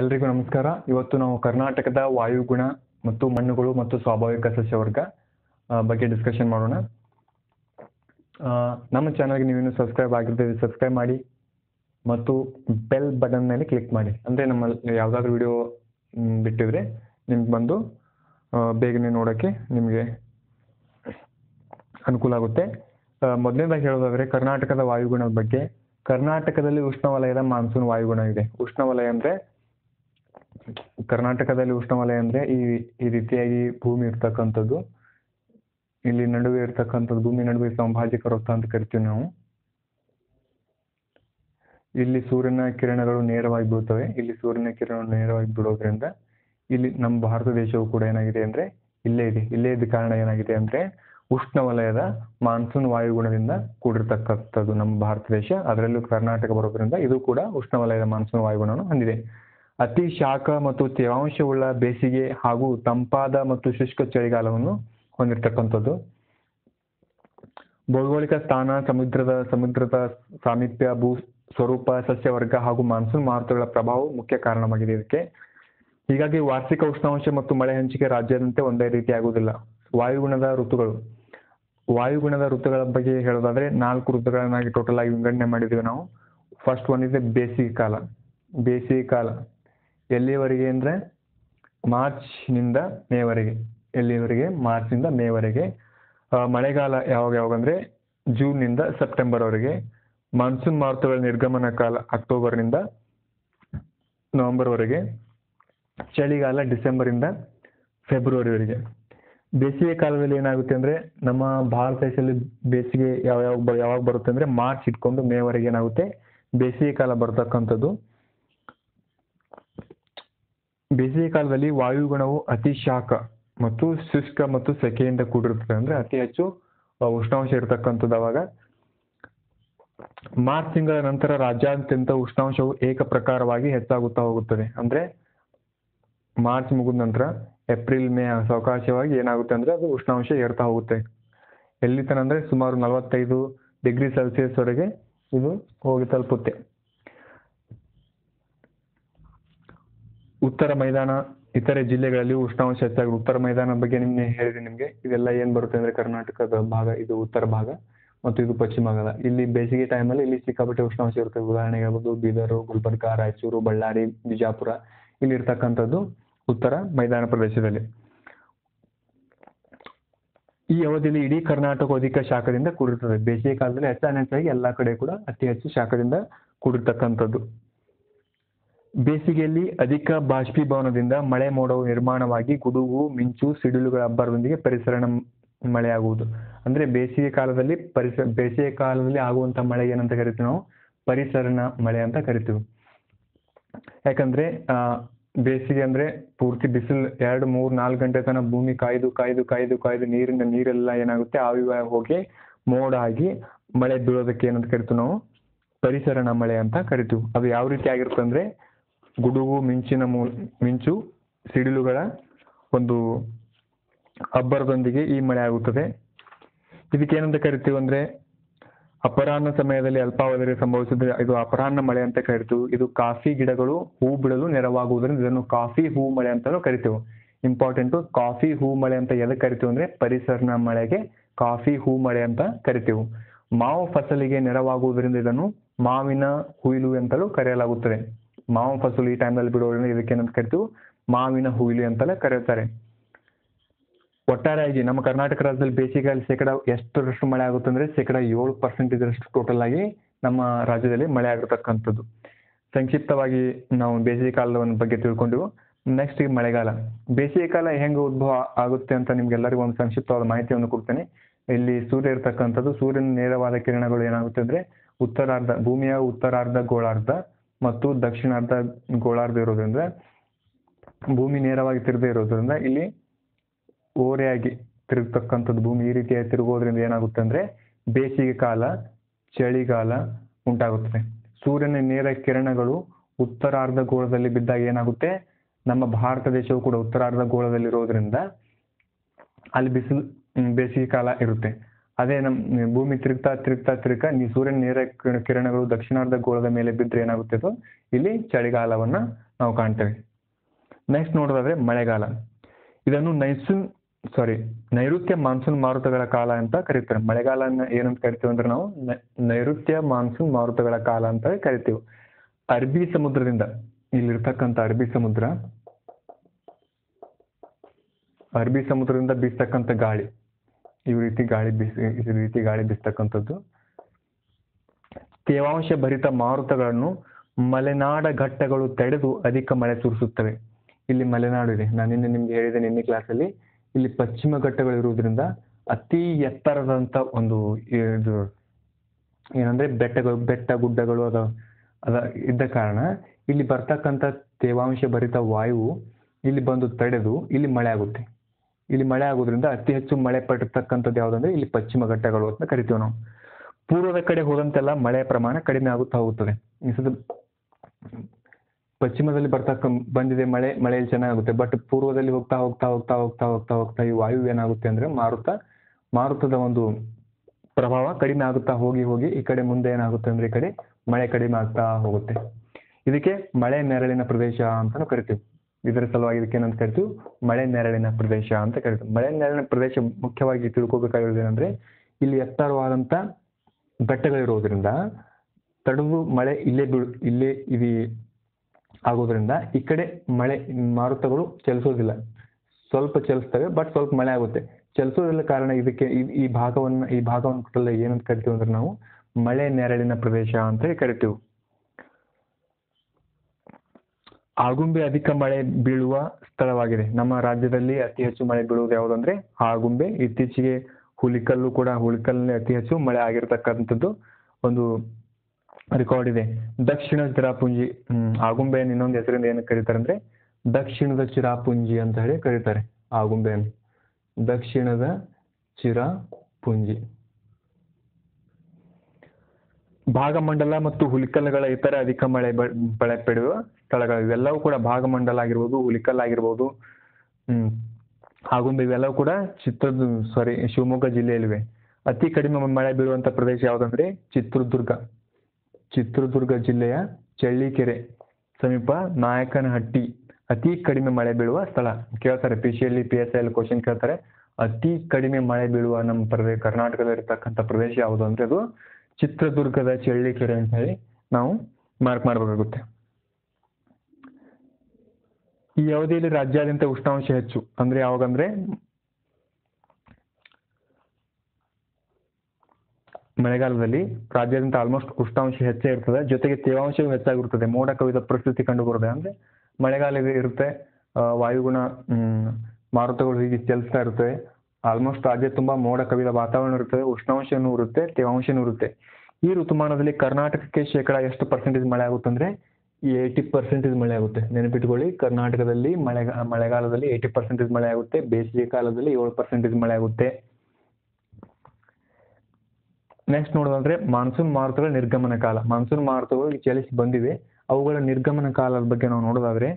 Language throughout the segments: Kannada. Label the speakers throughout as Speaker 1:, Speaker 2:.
Speaker 1: ಎಲ್ರಿಗೂ ನಮಸ್ಕಾರ. ಇವತ್ತು ನಾವು ಕರ್ನಾಟಕದ ವಾಯುಗುಣ ಮತ್ತು ಮಣ್ಣುಗಳು ಮತ್ತು ಸ್ವಾಭಾವಿಕ ಸಸ್ಯವರ್ಗ ಬಗ್ಗೆ ಡಿಸ್ಕಷನ್ ಮಾಡೋಣ. ನಮ್ಮ ಚಾನಲ್ಗೆ ನೀವೇನು ಸಬ್ಸ್ಕ್ರೈಬ್ ಆಗಿರ್ತೀವಿ ಸಬ್ಸ್ಕ್ರೈಬ್ ಮಾಡಿ ಮತ್ತು ಬೆಲ್ ಬಟನ್ ಮೇಲೆ ಕ್ಲಿಕ್ ಮಾಡಿ. ಅಂದರೆ ನಮ್ಮ ಯಾವುದಾದ್ರೂ ವಿಡಿಯೋ ಬಿಟ್ಟಿದ್ರೆ ನಿಮ್ಗೆ ಬಂದು ಬೇಗನೆ ನೋಡೋಕ್ಕೆ ನಿಮಗೆ ಅನುಕೂಲ ಆಗುತ್ತೆ. ಮೊದಲನೇದಾಗಿ ಹೇಳೋದಾದ್ರೆ ಕರ್ನಾಟಕದ ವಾಯುಗುಣದ ಬಗ್ಗೆ, ಕರ್ನಾಟಕದಲ್ಲಿ ಉಷ್ಣವಲಯದ ಮಾನ್ಸೂನ್ ವಾಯುಗುಣ ಇದೆ. ಉಷ್ಣವಲಯ ಅಂದ್ರೆ ಕರ್ನಾಟಕದಲ್ಲಿ ಉಷ್ಣವಲಯ ಅಂದ್ರೆ ಈ ಈ ರೀತಿಯಾಗಿ ಭೂಮಿ ಇರ್ತಕ್ಕಂಥದ್ದು, ಇಲ್ಲಿ ನಡುವೆ ಇರ್ತಕ್ಕಂಥದ್ದು, ಭೂಮಿ ನಡುವೆ ಸಂಭಾಜಿಕ ವೃತ್ತ ಅಂತ ಕರಿತೀವಿ ನಾವು. ಇಲ್ಲಿ ಸೂರ್ಯನ ಕಿರಣಗಳು ನೇರವಾಗಿ ಬೀಳ್ತವೆ. ಇಲ್ಲಿ ಸೂರ್ಯನ ಕಿರಣಗಳು ನೇರವಾಗಿ ಬೀಳೋದ್ರಿಂದ ಇಲ್ಲಿ ನಮ್ಮ ಭಾರತ ದೇಶವು ಕೂಡ ಏನಾಗಿದೆ ಅಂದ್ರೆ ಇಲ್ಲೇ ಇದೆ. ಇಲ್ಲೇ ಇದ್ದ ಕಾರಣ ಏನಾಗಿದೆ ಅಂದ್ರೆ ಉಷ್ಣವಲಯದ ಮಾನ್ಸೂನ್ ವಾಯುಗುಣದಿಂದ ಕೂಡಿರ್ತಕ್ಕಂಥದ್ದು ನಮ್ಮ ಭಾರತ ದೇಶ. ಅದರಲ್ಲೂ ಕರ್ನಾಟಕ ಬರೋದ್ರಿಂದ ಇದು ಕೂಡ ಉಷ್ಣವಲಯದ ಮಾನ್ಸೂನ್ ವಾಯುಗುಣವನ್ನು ಹೊಂದಿದೆ. ಅತಿ ಶಾಖ ಮತ್ತು ತೇವಾಂಶವುಳ್ಳ ಬೇಸಿಗೆ ಹಾಗೂ ತಂಪಾದ ಮತ್ತು ಶುಷ್ಕ ಚಳಿಗಾಲವನ್ನು ಹೊಂದಿರತಕ್ಕಂಥದ್ದು. ಭೌಗೋಳಿಕ ಸ್ಥಾನ, ಸಮುದ್ರದ ಸಮುದ್ರದ ಸಾಮೀಪ್ಯ, ಭೂ ಸ್ವರೂಪ, ಸಸ್ಯವರ್ಗ ಹಾಗೂ ಮಾನ್ಸೂನ್ ಮಾರುತಗಳ ಪ್ರಭಾವವು ಮುಖ್ಯ ಕಾರಣವಾಗಿದೆ ಇದಕ್ಕೆ. ಹೀಗಾಗಿ ವಾರ್ಷಿಕ ಉಷ್ಣಾಂಶ ಮತ್ತು ಮಳೆ ಹಂಚಿಕೆ ರಾಜ್ಯದಂತೆ ಒಂದೇ ರೀತಿ ಆಗುವುದಿಲ್ಲ ವಾಯುಗುಣದ ಋತುಗಳು. ವಾಯುಗುಣದ ಋತುಗಳ ಬಗ್ಗೆ ಹೇಳೋದಾದ್ರೆ ನಾಲ್ಕು ಋತುಗಳನ್ನಾಗಿ ಟೋಟಲ್ ಆಗಿ ವಿಂಗಡಣೆ ಮಾಡಿದ್ದೀವಿ ನಾವು. ಫಸ್ಟ್ ಒನ್ ಇದೆ ಬೇಸಿಗೆ ಕಾಲ. ಬೇಸಿಗೆ ಕಾಲ. ಎಲ್ಲಿವರೆಗೆ ಅಂದ್ರೆ ಮಾರ್ಚ್ನಿಂದ ಮೇವರೆಗೆ, ಎಲ್ಲಿವರೆಗೆ? ಮಾರ್ಚ್ನಿಂದ ಮೇವರೆಗೆ. ಮಳೆಗಾಲ ಯಾವಾಗ ಯಾವಾಗ ಅಂದ್ರೆ ಜೂನ್ನಿಂದ ಸೆಪ್ಟೆಂಬರ್ವರೆಗೆ. ಮಾನ್ಸೂನ್ ಮಾರುತಗಳ ನಿರ್ಗಮನ ಕಾಲ ಅಕ್ಟೋಬರ್ನಿಂದ ನವಂಬರ್ವರೆಗೆ. ಚಳಿಗಾಲ ಡಿಸೆಂಬರಿಂದ ಫೆಬ್ರವರಿವರೆಗೆ. ಬೇಸಿಗೆ ಕಾಲದಲ್ಲಿ ಏನಾಗುತ್ತೆ ಅಂದ್ರೆ ನಮ್ಮ ಭಾರತ ದೇಶದಲ್ಲಿ ಬೇಸಿಗೆ ಯಾವ ಯಾವ ಬ- ಯಾವಾಗ ಬರುತ್ತೆ ಅಂದ್ರೆ ಮಾರ್ಚ್ ಇಟ್ಕೊಂಡು ಮೇವರೆಗೆ ಏನಾಗುತ್ತೆ? ಬೇಸಿಗೆ ಕಾಲ ಬರ್ತಕ್ಕಂಥದ್ದು ಬೇಸಿಗೆ ಕಾಲದಲ್ಲಿ ವಾಯುಗುಣವು ಅತಿ ಶಾಖ ಮತ್ತು ಶುಷ್ಕ ಮತ್ತು ಸೆಕೆಯಿಂದ ಕೂಡಿರುತ್ತದೆ ಅಂದ್ರೆ ಅತಿ ಹೆಚ್ಚು ಉಷ್ಣಾಂಶ ಇರತಕ್ಕಂಥದ್ದು ಅವಾಗ. ಮಾರ್ಚ್ ತಿಂಗಳ ನಂತರ ರಾಜ್ಯಾದ್ಯಂತ ಉಷ್ಣಾಂಶವು ಏಕ ಪ್ರಕಾರವಾಗಿ ಹೆಚ್ಚಾಗುತ್ತಾ ಹೋಗುತ್ತದೆ. ಅಂದ್ರೆ ಮಾರ್ಚ್ ಮುಗಿದ ನಂತರ ಏಪ್ರಿಲ್, ಮೇ ಸಾವಕಾಶವಾಗಿ ಏನಾಗುತ್ತೆ ಅಂದ್ರೆ ಅದು ಉಷ್ಣಾಂಶ ಏರ್ತಾ ಹೋಗುತ್ತೆ. ಎಲ್ಲಿ ತನಕ ಅಂದ್ರೆ ಸುಮಾರು ನಲವತ್ತೈದು ಡಿಗ್ರಿ ಸೆಲ್ಸಿಯಸ್ ವರೆಗೆ ಇದು ಹೋಗಿ ತಲುಪುತ್ತೆ. ಉತ್ತರ ಮೈದಾನ, ಇತರೆ ಜಿಲ್ಲೆಗಳಲ್ಲಿ ಉಷ್ಣಾಂಶ ಹೆಚ್ಚಾಗಿ ಉತ್ತರ ಮೈದಾನ ಬಗ್ಗೆ ನಿಮ್ಗೆ ಹೇಳಿದೆ ನಿಮ್ಗೆ. ಇದೆಲ್ಲ ಏನ್ ಬರುತ್ತೆ ಅಂದ್ರೆ ಕರ್ನಾಟಕದ ಭಾಗ, ಇದು ಉತ್ತರ ಭಾಗ ಮತ್ತು ಇದು ಪಶ್ಚಿಮ ಭಾಗದ ಇಲ್ಲಿ ಬೇಸಿಗೆ ಟೈಮಲ್ಲಿ ಇಲ್ಲಿ ಸಿಕ್ಕಾಪಟ್ಟೆ ಉಷ್ಣಾಂಶ ಇರುತ್ತೆ. ಉದಾಹರಣೆಗೆ ಹೇಳ್ಬೋದು ಬೀದರು, ಗುಲ್ಬರ್ಗ, ರಾಯಚೂರು, ಬಳ್ಳಾರಿ, ಬಿಜಾಪುರ. ಇಲ್ಲಿ ಇರ್ತಕ್ಕಂಥದ್ದು ಉತ್ತರ ಮೈದಾನ ಪ್ರದೇಶದಲ್ಲಿ. ಈ ಅವಧಿಯಲ್ಲಿ ಇಡೀ ಕರ್ನಾಟಕ ಅಧಿಕ ಶಾಖದಿಂದ ಕೂಡಿರ್ತದೆ. ಬೇಸಿಗೆ ಕಾಲದಲ್ಲಿ ಹೆಚ್ಚಾನೆಚ್ಚಾಗಿ ಎಲ್ಲಾ ಕಡೆ ಕೂಡ ಅತಿ ಹೆಚ್ಚು ಶಾಖದಿಂದ ಕೂಡಿರ್ತಕ್ಕಂಥದ್ದು. ಬೇಸಿಗೆಯಲ್ಲಿ ಅಧಿಕ ಬಾಷ್ಪೀಭವನದಿಂದ ಮಳೆ ಮೋಡವು ನಿರ್ಮಾಣವಾಗಿ ಗುಡುಗು, ಮಿಂಚು, ಸಿಡಿಲುಗಳ ಅಬ್ಬರದೊಂದಿಗೆ ಪರಿಸರ ಮಳೆಯಾಗುವುದು. ಅಂದ್ರೆ ಬೇಸಿಗೆ ಕಾಲದಲ್ಲಿ ಪರಿಸರ ಬೇಸಿಗೆ ಕಾಲದಲ್ಲಿ ಆಗುವಂತ ಮಳೆ ಏನಂತ ಕರಿತೀವಿ ನಾವು? ಪರಿಸರನ ಮಳೆ ಅಂತ ಕರಿತೀವಿ. ಯಾಕಂದ್ರೆ, ಆ, ಬೇಸಿಗೆ ಅಂದ್ರೆ ಪೂರ್ತಿ ಬಿಸಿಲು ಎರಡು, ಮೂರು, ನಾಲ್ಕು ಗಂಟೆ ತನಕ ಭೂಮಿ ಕಾಯ್ದು ಕಾಯ್ದು ಕಾಯ್ದು ಕಾಯ್ದು ನೀರಿನ ನೀರೆಲ್ಲ ಏನಾಗುತ್ತೆ? ಆವಿ ಹೋಗಿ ಮೋಡ ಆಗಿ ಮಳೆ ಬೀಳೋದಕ್ಕೆ ಏನಂತ ಕರಿತೀವಿ ನಾವು? ಪರಿಸರನ ಮಳೆ ಅಂತ ಕರಿತೀವಿ. ಅದು ಯಾವ ರೀತಿ ಆಗಿರುತ್ತೆ ಅಂದ್ರೆ ಗುಡುಗು, ಮಿಂಚಿನ ಮೂಲ ಮಿಂಚು, ಸಿಡಿಲುಗಳ ಒಂದು ಅಬ್ಬರದೊಂದಿಗೆ ಈ ಮಳೆ ಆಗುತ್ತದೆ. ಇದಕ್ಕೆ ಏನಂತ ಕರಿತೀವಿ ಅಂದ್ರೆ, ಅಪರಾಹ್ನ ಸಮಯದಲ್ಲಿ ಅಲ್ಪಾವಧಿಗೆ ಸಂಭವಿಸಿದ ಇದು ಅಪರಾಹ್ನ ಮಳೆ ಅಂತ ಕರಿತೀವಿ. ಇದು ಕಾಫಿ ಗಿಡಗಳು, ಹೂ ಬಿಡಲು ನೆರವಾಗುವುದರಿಂದ ಇದನ್ನು ಕಾಫಿ ಹೂ ಮಳೆ ಅಂತಲೂ ಕರಿತೀವಿ. ಇಂಪಾರ್ಟೆಂಟ್ ಕಾಫಿ ಹೂ ಮಳೆ ಅಂತ ಎದಕ್ಕೆ ಕರಿತೀವಿ ಅಂದ್ರೆ, ಪರಿಸರನ ಮಳೆಗೆ ಕಾಫಿ ಹೂ ಮಳೆ ಅಂತ ಕರಿತೀವಿ. ಮಾವು ಫಸಲಿಗೆ ನೆರವಾಗುವುದರಿಂದ ಇದನ್ನು ಮಾವಿನ ಹುಯಿಲು ಅಂತಲೂ ಕರೆಯಲಾಗುತ್ತದೆ. ಮಾವು ಫಸಲು ಈ ಟೈಮ್ನಲ್ಲಿ ಬಿಡೋದ್ರಿಂದ ಇದಕ್ಕೆ ಏನಂತ ಕರಿತೀವಿ? ಮಾವಿನ ಹುಯಿಲಿ ಅಂತಲೇ ಕರೆಯುತ್ತಾರೆ. ಒಟ್ಟಾರೆಯಾಗಿ ನಮ್ಮ ಕರ್ನಾಟಕ ರಾಜ್ಯದಲ್ಲಿ ಬೇಸಿಗೆಯಲ್ಲಿ ಶೇಕಡ ಎಷ್ಟರಷ್ಟು ಮಳೆ ಆಗುತ್ತೆ ಅಂದ್ರೆ ಶೇಕಡ ಏಳು ಪರ್ಸೆಂಟ್ ಇದರಷ್ಟು ಟೋಟಲ್ ಆಗಿ ನಮ್ಮ ರಾಜ್ಯದಲ್ಲಿ ಮಳೆ ಆಗಿರ್ತಕ್ಕಂಥದ್ದು. ಸಂಕ್ಷಿಪ್ತವಾಗಿ ನಾವು ಬೇಸಿಗೆ ಕಾಲದ ಬಗ್ಗೆ ತಿಳ್ಕೊಂಡೆವು. ನೆಕ್ಸ್ಟ್ ಈಗ ಮಳೆಗಾಲ. ಬೇಸಿಗೆ ಕಾಲ ಹೆಂಗೆ ಉದ್ಭವ ಆಗುತ್ತೆ ಅಂತ ನಿಮ್ಗೆಲ್ಲರಿಗೂ ಒಂದು ಸಂಕ್ಷಿಪ್ತವಾದ ಮಾಹಿತಿಯನ್ನು ಕೊಡ್ತೇನೆ. ಇಲ್ಲಿ ಸೂರ್ಯ ಇರ್ತಕ್ಕಂಥದ್ದು, ಸೂರ್ಯನ ನೇರವಾದ ಕಿರಣಗಳು ಏನಾಗುತ್ತೆ ಅಂದ್ರೆ ಉತ್ತರಾರ್ಧ, ಭೂಮಿಯ ಉತ್ತರಾರ್ಧ, ಗೋಳಾರ್ಧ. ಮತ್ತು ದಕ್ಷಿಣಾರ್ಧ ಗೋಳಾರ್ಧ ಇರೋದ್ರಿಂದ, ಭೂಮಿ ನೇರವಾಗಿ ತಿರುಗದೇ ಇರೋದ್ರಿಂದ ಇಲ್ಲಿ ಓರೆಯಾಗಿ ತಿರುಗತಕ್ಕಂಥದ್ದು ಭೂಮಿ ಈ ರೀತಿಯಾಗಿ ತಿರುಗೋದ್ರಿಂದ ಏನಾಗುತ್ತೆ ಅಂದ್ರೆ ಬೇಸಿಗೆ ಕಾಲ, ಚಳಿಗಾಲ ಉಂಟಾಗುತ್ತದೆ. ಸೂರ್ಯನ ನೇರ ಕಿರಣಗಳು ಉತ್ತರಾರ್ಧ ಗೋಳದಲ್ಲಿ ಬಿದ್ದಾಗ ಏನಾಗುತ್ತೆ? ನಮ್ಮ ಭಾರತ ದೇಶವು ಕೂಡ ಉತ್ತರಾರ್ಧ ಗೋಳದಲ್ಲಿರೋದ್ರಿಂದ ಅಲ್ಲಿ ಬಿಸಿಲು ಬೇಸಿಗೆ ಕಾಲ ಇರುತ್ತೆ. ಅದೇ ನಮ್ ಭೂಮಿ ತಿರುಗ್ತಾ ತಿರುಗ್ತಾ ತಿರುಗ್ತಾ ನೀ ಸೂರ್ಯನ ನೇರ ಕಿರಣಗಳು ದಕ್ಷಿಣಾರ್ಧ ಗೋಳದ ಮೇಲೆ ಬಿದ್ದರೆ ಏನಾಗುತ್ತೆ ಅದು? ಇಲ್ಲಿ ಚಳಿಗಾಲವನ್ನ ನಾವು ಕಾಣ್ತೇವೆ. ನೆಕ್ಸ್ಟ್ ನೋಡೋದಾದ್ರೆ ಮಳೆಗಾಲ. ಇದನ್ನು ನೈಸೂನ್ ಸಾರಿ ನೈಋತ್ಯ ಮಾನ್ಸೂನ್ ಮಾರುತಗಳ ಕಾಲ ಅಂತ ಕರೀತಾರೆ. ಮಳೆಗಾಲನ ಏನಂತ ಕರಿತೀವಿ ಅಂದ್ರೆ ನಾವು? ನೈಋತ್ಯ ಮಾನ್ಸೂನ್ ಮಾರುತಗಳ ಕಾಲ ಅಂತ ಕರಿತೀವಿ. ಅರಬಿ ಸಮುದ್ರದಿಂದ, ಇಲ್ಲಿರ್ತಕ್ಕಂಥ ಅರಬಿ ಸಮುದ್ರ ಅರಬಿ ಸಮುದ್ರದಿಂದ ಬೀಸ್ತಕ್ಕಂಥ ಗಾಳಿ. ಈ ರೀತಿ ಗಾಳಿ ಬೀಸಿ, ಈ ರೀತಿ ಗಾಳಿ ಬೀಸ್ತಕ್ಕಂಥದ್ದು. ತೇವಾಂಶ ಭರಿತ ಮಾರುತಗಳನ್ನು ಮಲೆನಾಡ ಘಟ್ಟಗಳು ತಡೆದು ಅಧಿಕ ಮಳೆ ಸುರಿಸುತ್ತವೆ. ಇಲ್ಲಿ ಮಲೆನಾಡು ಇದೆ. ನಾನು ನಿನ್ನೆ ನಿಮ್ಗೆ ಹೇಳಿದೆ ನಿನ್ನೆ ಕ್ಲಾಸಲ್ಲಿ ಇಲ್ಲಿ ಪಶ್ಚಿಮ ಘಟ್ಟಗಳು ಇರುವುದರಿಂದ ಅತಿ ಎತ್ತರದಂತ ಒಂದು ಇದು ಏನಂದ್ರೆ ಬೆಟ್ಟಗಳು, ಬೆಟ್ಟ ಗುಡ್ಡಗಳು ಅದ ಅದ ಇದ್ದ ಕಾರಣ ಇಲ್ಲಿ ಬರ್ತಕ್ಕಂಥ ತೇವಾಂಶ ಭರಿತ ವಾಯುವು ಇಲ್ಲಿ ಬಂದು ತಡೆದು ಇಲ್ಲಿ ಮಳೆ ಆಗುತ್ತೆ. ಇಲ್ಲಿ ಮಳೆ ಆಗೋದ್ರಿಂದ ಅತಿ ಹೆಚ್ಚು ಮಳೆ ಪಟ್ಟಿರ್ತಕ್ಕಂಥದ್ದು ಯಾವುದಂದ್ರೆ ಇಲ್ಲಿ ಪಶ್ಚಿಮ ಘಟ್ಟಗಳು ಅಂತ ಕರಿತೀವಿ ನಾವು. ಪೂರ್ವದ ಕಡೆ ಹೋದಂತೆಲ್ಲ ಮಳೆ ಪ್ರಮಾಣ ಕಡಿಮೆ ಆಗುತ್ತಾ ಹೋಗುತ್ತದೆ. ಪಶ್ಚಿಮದಲ್ಲಿ ಬರ್ತಕ್ಕ ಬಂದಿದೆ ಮಳೆ, ಮಳೆಯಲ್ಲಿ ಚೆನ್ನಾಗುತ್ತೆ ಬಟ್ ಪೂರ್ವದಲ್ಲಿ ಹೋಗ್ತಾ ಹೋಗ್ತಾ ಹೋಗ್ತಾ ಹೋಗ್ತಾ ಹೋಗ್ತಾ ಹೋಗ್ತಾ ಈ ವಾಯು ಏನಾಗುತ್ತೆ ಅಂದ್ರೆ ಮಾರುತ, ಮಾರುತದ ಒಂದು ಪ್ರಭಾವ ಕಡಿಮೆ ಆಗುತ್ತಾ ಹೋಗಿ ಹೋಗಿ ಈ ಕಡೆ ಮುಂದೆ ಏನಾಗುತ್ತೆ ಅಂದ್ರೆ ಈ ಕಡೆ ಮಳೆ ಕಡಿಮೆ ಆಗ್ತಾ ಹೋಗುತ್ತೆ. ಇದಕ್ಕೆ ಮಳೆ ನೆರಳಿನ ಪ್ರದೇಶ ಅಂತಾನು ಕರಿತೀವಿ. ಇದರ ಸಲುವಾಗಿ ಇದಕ್ಕೆ ಏನಂತ ಕರಿತೀವಿ ಮಳೆ ನೆರಳಿನ ಪ್ರದೇಶ ಅಂತ ಕರಿತೀವಿ ಮಳೆ ನೆರಳಿನ ಪ್ರದೇಶ ಮುಖ್ಯವಾಗಿ ತಿಳ್ಕೋಬೇಕಾಗಿರೋದು ಏನಂದ್ರೆ ಇಲ್ಲಿ ಎತ್ತರವಾದಂತ ಬೆಟ್ಟಗಳಿರೋದ್ರಿಂದ, ತಡವು ಮಳೆ ಇಲ್ಲೇ ಬೀಳು, ಇಲ್ಲೇ ಇವಿ ಆಗೋದ್ರಿಂದ ಈ ಕಡೆ ಮಳೆ ಮಾರುತಗಳು ಚಲಿಸೋದಿಲ್ಲ. ಸ್ವಲ್ಪ ಚಲಿಸ್ತವೆ, ಬಟ್ ಸ್ವಲ್ಪ ಮಳೆ ಆಗುತ್ತೆ. ಚಲಿಸೋದಿಲ್ಲ ಕಾರಣ ಇದಕ್ಕೆ ಈ- ಭಾಗವನ್ನ, ಈ ಭಾಗವನ್ನು ಏನಂತ ಕರಿತೀವಿ ಅಂದ್ರೆ ನಾವು ಮಳೆ ನೆರಳಿನ ಪ್ರದೇಶ ಅಂತ ಕರಿತೀವಿ. ಆಗುಂಬೆ ಅಧಿಕ ಮಳೆ ಬೀಳುವ ಸ್ಥಳವಾಗಿದೆ. ನಮ್ಮ ರಾಜ್ಯದಲ್ಲಿ ಅತಿ ಹೆಚ್ಚು ಮಳೆ ಬೀಳುವುದು ಯಾವುದಂದ್ರೆ ಆಗುಂಬೆ. ಇತ್ತೀಚೆಗೆ ಹುಲಿಕಲ್ಲು ಕೂಡ ಹುಲಿಕಲ್ನಲ್ಲಿ ಅತಿ ಹೆಚ್ಚು ಮಳೆ ಆಗಿರತಕ್ಕಂಥದ್ದು ಒಂದು ರೆಕಾರ್ಡ್ ಇದೆ. ದಕ್ಷಿಣ ಚಿರಾಪುಂಜಿ ಆಗುಂಬೆ ಇನ್ನೊಂದು ಹೆಸರಿಂದ ಏನು ಕರೀತಾರೆ ಅಂದ್ರೆ ದಕ್ಷಿಣದ ಚಿರಾಪುಂಜಿ ಅಂತ ಹೇಳಿ ಕರೀತಾರೆ, ಆಗುಂಬೆಯನ್ನು. ದಕ್ಷಿಣದ ಚಿರಾಪುಂಜಿ. ಭಾಗಮಂಡಲ ಮತ್ತು ಹುಲಿಕಲ್ಗಳ ಇತರ ಅಧಿಕ ಮಳೆ ಬೆಳೆ ಪಡೆಯುವ ಸ್ಥಳಗಳು, ಇವೆಲ್ಲವೂ ಕೂಡ ಭಾಗಮಂಡಲ ಆಗಿರ್ಬೋದು ಹುಲಿಕಲ್ ಆಗಿರ್ಬೋದು ಆಗುಂಬೆ ಇವೆಲ್ಲವೂ ಕೂಡ ಚಿತ್ರದ ಸಾರಿ ಶಿವಮೊಗ್ಗ ಜಿಲ್ಲೆಯಲ್ಲಿವೆ. ಅತಿ ಕಡಿಮೆ ಮಳೆ ಬೀಳುವಂತ ಪ್ರದೇಶ ಯಾವುದಂದ್ರೆ ಚಿತ್ರದುರ್ಗ. ಚಿತ್ರದುರ್ಗ ಜಿಲ್ಲೆಯ ಚಳ್ಳಿಕೆರೆ, ಸಮೀಪ ನಾಯಕನಹಟ್ಟಿ ಅತಿ ಕಡಿಮೆ ಮಳೆ ಬೀಳುವ ಸ್ಥಳ. ಕೇಳ್ತಾರೆ P C L P S ಐಲ್ಲಿ question ಕೇಳ್ತಾರೆ. ಅತಿ ಕಡಿಮೆ ಮಳೆ ಬೀಳುವ ನಮ್ಮ ಪ್ರದೇಶ ಕರ್ನಾಟಕದಲ್ಲಿ ಇರ್ತಕ್ಕಂಥ ಪ್ರದೇಶ ಯಾವುದು ಅಂದ್ರೆ ಅದು ಚಿತ್ರದುರ್ಗದ ಚಳ್ಳಿಕೆರೆ ಅಂತ ಹೇಳಿ ನಾವು ಮಾರ್ಕ್ ಮಾಡಬೇಕಾಗುತ್ತೆ. ಈ ಅವಧಿಯಲ್ಲಿ ರಾಜ್ಯಾದ್ಯಂತ ಉಷ್ಣಾಂಶ ಹೆಚ್ಚು. ಅಂದ್ರೆ ಯಾವಾಗಂದ್ರೆ ಮಳೆಗಾಲದಲ್ಲಿ ರಾಜ್ಯಾದ್ಯಂತ ಆಲ್ಮೋಸ್ಟ್ ಉಷ್ಣಾಂಶ ಹೆಚ್ಚೇ ಇರ್ತದೆ. ಜೊತೆಗೆ ತೇವಾಂಶವೂ ಹೆಚ್ಚಾಗಿರುತ್ತದೆ ಮೋಡ ಕವಿದ ಪರಿಸ್ಥಿತಿ ಕಂಡು ಬರುತ್ತೆ ಅಂದ್ರೆ ಮಳೆಗಾಲ ಇರುತ್ತೆ ವಾಯುಗುಣ ಮಾರುತಗಳು ಹೀಗೆ ಚಲಿಸ್ತಾ ಇರ್ತವೆ. ಆಲ್ಮೋಸ್ಟ್ ರಾಜ್ಯ ತುಂಬಾ ಮೋಡ ಕವಿದ ವಾತಾವರಣ ಇರುತ್ತದೆ. ಉಷ್ಣಾಂಶನೂ ಇರುತ್ತೆ, ತೇವಾಂಶನೂ ಇರುತ್ತೆ. ಈ ಋತುಮಾನದಲ್ಲಿ ಕರ್ನಾಟಕಕ್ಕೆ ಶೇಕಡ ಎಷ್ಟು ಪರ್ಸೆಂಟೇಜ್ ಮಳೆ ಆಗುತ್ತೆ ಅಂದ್ರೆ ಏಯ್ಟಿ ಪರ್ಸೆಂಟೇಜ್ ಮಳೆ ಆಗುತ್ತೆ. ನೆನಪಿಟ್ಕೊಳ್ಳಿ, ಕರ್ನಾಟಕದಲ್ಲಿ ಮಳೆ, ಮಳೆಗಾಲದಲ್ಲಿ ಏಯ್ಟಿ ಪರ್ಸೆಂಟೇಜ್ ಮಳೆ ಆಗುತ್ತೆ. ಬೇಸಿಗೆ ಕಾಲದಲ್ಲಿ ಏಳು ಪರ್ಸೆಂಟೇಜ್ ಮಳೆ ಆಗುತ್ತೆ. ನೆಕ್ಸ್ಟ್ ನೋಡೋದಂದ್ರೆ ಮಾನ್ಸೂನ್ ಮಾರುತಗಳ ನಿರ್ಗಮನ ಕಾಲ. ಮಾನ್ಸೂನ್ ಮಾರುತಗಳು ಚಲಿಸಿ ಬಂದಿವೆ. ಅವುಗಳ ನಿರ್ಗಮನ ಕಾಲದ ಬಗ್ಗೆ ನಾವು ನೋಡೋದಾದ್ರೆ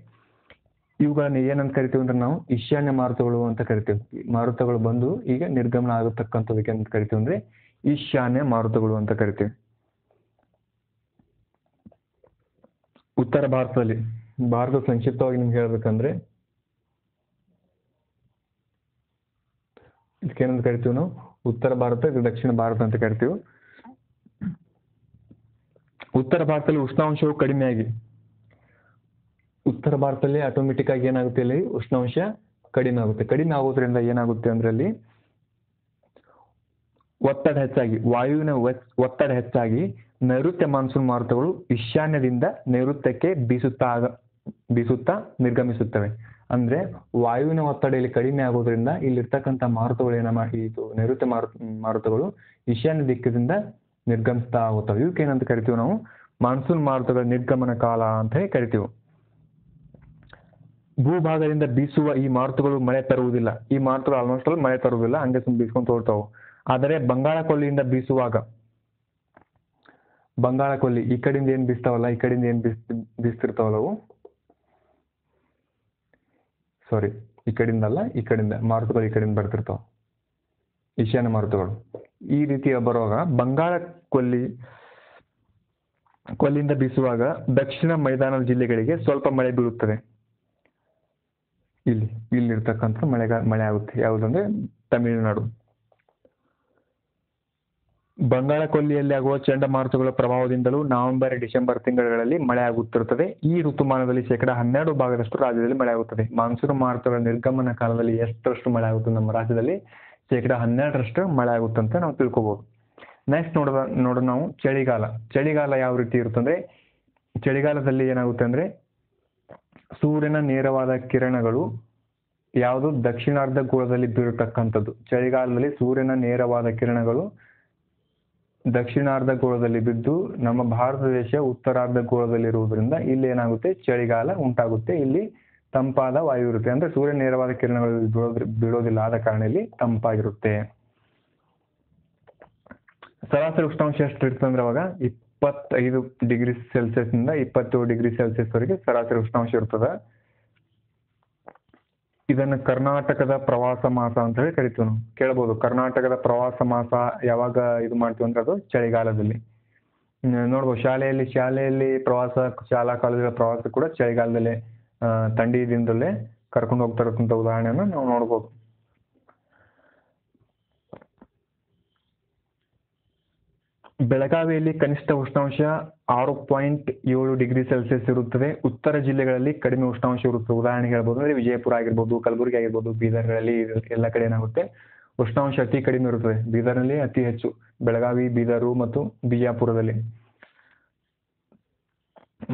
Speaker 1: ಇವುಗಳನ್ನ ಏನಂತ ಕರಿತೀವಿ ಅಂದ್ರೆ ನಾವು ಈಶಾನ್ಯ ಮಾರುತಗಳು ಅಂತ ಕರಿತೀವಿ. ಮಾರುತಗಳು ಬಂದು ಈಗ ನಿರ್ಗಮನ ಆಗತಕ್ಕಂಥದಕ್ಕೆ ಅಂತ ಕರಿತೀವಿ ಅಂದ್ರೆ ಈಶಾನ್ಯ ಮಾರುತಗಳು ಅಂತ ಕರಿತೀವಿ. ಉತ್ತರ ಭಾರತದಲ್ಲಿ, ಭಾರತ ಸಂಕ್ಷಿಪ್ತವಾಗಿ ನಿಮ್ಗೆ ಹೇಳ್ಬೇಕಂದ್ರೆ ಇದಕ್ಕೇನಂತ ಕರಿತೀವಿ ನಾವು? ಉತ್ತರ ಭಾರತ, ಇದು ದಕ್ಷಿಣ ಭಾರತ ಅಂತ ಕರಿತೀವಿ. ಉತ್ತರ ಭಾರತದಲ್ಲಿ ಉಷ್ಣಾಂಶವು ಕಡಿಮೆಯಾಗಿ ಉತ್ತರ ಭಾರತದಲ್ಲಿ ಆಟೋಮೆಟಿಕ್ ಆಗಿ ಏನಾಗುತ್ತೆ ಇಲ್ಲಿ ಉಷ್ಣಾಂಶ ಕಡಿಮೆ ಆಗುತ್ತೆ. ಕಡಿಮೆ ಆಗೋದ್ರಿಂದ ಏನಾಗುತ್ತೆ ಅಂದ್ರೆ ಅಲ್ಲಿ ಒತ್ತಡ ಹೆಚ್ಚಾಗಿ, ವಾಯುವಿನ ಒತ್- ಒತ್ತಡ ಹೆಚ್ಚಾಗಿ ನೈಋತ್ಯ ಮಾನ್ಸೂನ್ ಮಾರುತಗಳು ಈಶಾನ್ಯದಿಂದ ನೈಋತ್ಯಕ್ಕೆ ಬೀಸುತ್ತಾ ಬೀಸುತ್ತಾ ನಿರ್ಗಮಿಸುತ್ತವೆ. ಅಂದ್ರೆ ವಾಯುವಿನ ಒತ್ತಡ ಇಲ್ಲಿ ಕಡಿಮೆ ಆಗೋದ್ರಿಂದ ಇಲ್ಲಿರ್ತಕ್ಕಂಥ ಮಾರುತಗಳು ಏನ ಮಾಡಿ ಇದು ನೈಋತ್ಯ ಮಾರು ಮಾರುತಗಳು ಈಶಾನ್ಯ ದಿಕ್ಕದಿಂದ ನಿರ್ಗಮಿಸ್ತಾ ಹೋಗ್ತವೆ. ಇವಕ್ಕೆ ಏನಂತ ಕರಿತೀವಿ ನಾವು? ಮಾನ್ಸೂನ್ ಮಾರುತಗಳ ನಿರ್ಗಮನ ಕಾಲ ಅಂತ ಹೇಳಿ ಕರಿತೀವಿ. ಭೂಭಾಗದಿಂದ ಬೀಸುವ ಈ ಮಾರುತಗಳು ಮಳೆ ತರುವುದಿಲ್ಲ. ಈ ಮಾರುತಗಳು ಆಲ್ಮೋಸ್ಟ್ ಅಲ್ಲಿ ಮಳೆ ತರುವುದಿಲ್ಲ. ಹಂಗೆ ಸುಮ್ಮನೆ ಬೀಸ್ಕೊಂಡು ಹೋಗ್ತಾವೆ ಆದರೆ ಬಂಗಾಳ ಕೊಲ್ಲಿಯಿಂದ ಬೀಸುವಾಗ ಬಂಗಾಳ ಕೊಲ್ಲಿ ಈ ಕಡೆಯಿಂದ ಏನು ಬೀಸ್ತಾವಲ್ಲ, ಈ ಕಡೆಯಿಂದ ಏನು ಬೀಸ್, ಬೀಸ್ತಿರ್ತಾವಲ್ಲ ಅವು? ಸಾರಿ ಈ ಕಡೆಯಿಂದ ಅಲ್ಲ, ಈ ಕಡೆಯಿಂದ, ಮಾರುತಗಳು ಈ ಕಡೆಯಿಂದ ಬರ್ತಿರ್ತಾವ. ಈಶಾನ್ಯ ಮಾರುತಗಳು. ಈ ರೀತಿಯ ಬರುವಾಗ ಬಂಗಾಳ ಕೊಲ್ಲಿ ಕೊಲ್ಲಿಯಿಂದ ಬೀಸುವಾಗ ದಕ್ಷಿಣ ಮೈದಾನದ ಜಿಲ್ಲೆಗಳಿಗೆ ಸ್ವಲ್ಪ ಮಳೆ ಬೀಳುತ್ತದೆ. ಇಲ್ಲಿ, ಇಲ್ಲಿರ್ತಕ್ಕಂಥ ಮಳೆಗಾಲ ಮಳೆ ಆಗುತ್ತೆ. ಯಾವುದಂದ್ರೆ ತಮಿಳುನಾಡು. ಬಂಗಾಳ ಕೊಲ್ಲಿಯಲ್ಲಿ ಆಗುವ ಚಂಡಮಾರುತಗಳ ಪ್ರಭಾವದಿಂದಲೂ ನವೆಂಬರ್, ಡಿಸೆಂಬರ್ ತಿಂಗಳುಗಳಲ್ಲಿ ಮಳೆ ಆಗುತ್ತಿರುತ್ತದೆ. ಈ ಋತುಮಾನದಲ್ಲಿ ಶೇಕಡ ಹನ್ನೆರಡು ಭಾಗದಷ್ಟು ರಾಜ್ಯದಲ್ಲಿ ಮಳೆ ಆಗುತ್ತದೆ. ಮಾನ್ಸೂನ್ ಮಾರುತಗಳ ನಿರ್ಗಮನ ಕಾಲದಲ್ಲಿ ಎಷ್ಟರಷ್ಟು ಮಳೆ ಆಗುತ್ತೆ ನಮ್ಮ ರಾಜ್ಯದಲ್ಲಿ ಶೇಕಡ ಹನ್ನೆರಡರಷ್ಟು ಮಳೆ ಆಗುತ್ತೆ ಅಂತ ನಾವು ತಿಳ್ಕೊಬಹುದು ನೆಕ್ಸ್ಟ್ ನೋಡೋದ ನೋಡೋಣ ನಾವು ಚಳಿಗಾಲ. ಚಳಿಗಾಲ ಯಾವ ರೀತಿ ಇರುತ್ತಂದ್ರೆ, ಚಳಿಗಾಲದಲ್ಲಿ ಏನಾಗುತ್ತೆ ಅಂದ್ರೆ ಸೂರ್ಯನ ನೇರವಾದ ಕಿರಣಗಳು ಯಾವುದು ದಕ್ಷಿಣಾರ್ಧ ಗೋಳದಲ್ಲಿ ಬೀಳತಕ್ಕಂಥದ್ದು ಚಳಿಗಾಲದಲ್ಲಿ ಸೂರ್ಯನ ನೇರವಾದ ಕಿರಣಗಳು ದಕ್ಷಿಣಾರ್ಧ ಗೋಳದಲ್ಲಿ ಬಿದ್ದು ನಮ್ಮ ಭಾರತ ದೇಶ ಉತ್ತರಾರ್ಧ ಗೋಳದಲ್ಲಿರುವುದರಿಂದ ಇಲ್ಲಿ ಏನಾಗುತ್ತೆ? ಚಳಿಗಾಲ ಉಂಟಾಗುತ್ತೆ. ಇಲ್ಲಿ ತಂಪಾದ ವಾಯು ಇರುತ್ತೆ. ಅಂದ್ರೆ ಸೂರ್ಯ ನೇರವಾದ ಕಿರಣಗಳು ಬೀಳೋದಿಲ್ಲ ಆದ ಕಾರಣ ಇಲ್ಲಿ ತಂಪಾಗಿರುತ್ತೆ. ಸರಾಸರಿ ಉಷ್ಣಾಂಶ ಎಷ್ಟು ಇರ್ತದೆ ಅಂದ್ರೆ ಅವಾಗ ಇಪ್ಪತ್ತೈದು ಡಿಗ್ರಿ ಸೆಲ್ಸಿಯಸ್ನಿಂದ ಇಪ್ಪತ್ತು ಡಿಗ್ರಿ ಸೆಲ್ಸಿಯಸ್ ವರೆಗೆ ಸರಾಸರಿ ಉಷ್ಣಾಂಶ ಇರ್ತದೆ. ಇದನ್ನು ಕರ್ನಾಟಕದ ಪ್ರವಾಸ ಮಾಸ ಅಂತ ಹೇಳಿ ಕರಿತೀವಿ ನಾವು. ಕೇಳ್ಬೋದು. ಕರ್ನಾಟಕದ ಪ್ರವಾಸ ಮಾಸ ಯಾವಾಗ ಇದು ಮಾಡ್ತೀವಿ ಅಂದ್ರೆ ಅದು ಚಳಿಗಾಲದಲ್ಲಿ. ನೋಡ್ಬೋದು, ಶಾಲೆಯಲ್ಲಿ ಶಾಲೆಯಲ್ಲಿ ಪ್ರವಾಸ, ಶಾಲಾ ಕಾಲೇಜುಗಳ ಪ್ರವಾಸ ಕೂಡ ಚಳಿಗಾಲದಲ್ಲೇ ಥಂಡಿ ದಿನದಲ್ಲೇ ಕರ್ಕೊಂಡು ಹೋಗ್ತಾ ಇರತಕ್ಕಂಥ ಉದಾಹರಣೆಯನ್ನು ನಾವು ನೋಡ್ಬೋದು. ಬೆಳಗಾವಿಯಲ್ಲಿ ಕನಿಷ್ಠ ಉಷ್ಣಾಂಶ ಆರು ಪಾಯಿಂಟ್ ಏಳು ಡಿಗ್ರಿ ಸೆಲ್ಸಿಯಸ್ ಇರುತ್ತದೆ. ಉತ್ತರ ಜಿಲ್ಲೆಗಳಲ್ಲಿ ಕಡಿಮೆ ಉಷ್ಣಾಂಶ ಇರುತ್ತದೆ. ಉದಾಹರಣೆಗೆ ಹೇಳ್ಬೋದು ಅಂದ್ರೆ ವಿಜಯಪುರ ಆಗಿರ್ಬೋದು, ಕಲಬುರಗಿ ಆಗಿರ್ಬೋದು, ಬೀದರ್ಗಳಲ್ಲಿ ಎಲ್ಲ ಕಡೆ ಏನಾಗುತ್ತೆ? ಉಷ್ಣಾಂಶ ಅತಿ ಕಡಿಮೆ ಇರುತ್ತದೆ. ಬೀದರ್ನಲ್ಲಿ ಅತಿ ಹೆಚ್ಚು. ಬೆಳಗಾವಿ, ಬೀದರು ಮತ್ತು ಬಿಜಾಪುರದಲ್ಲಿ.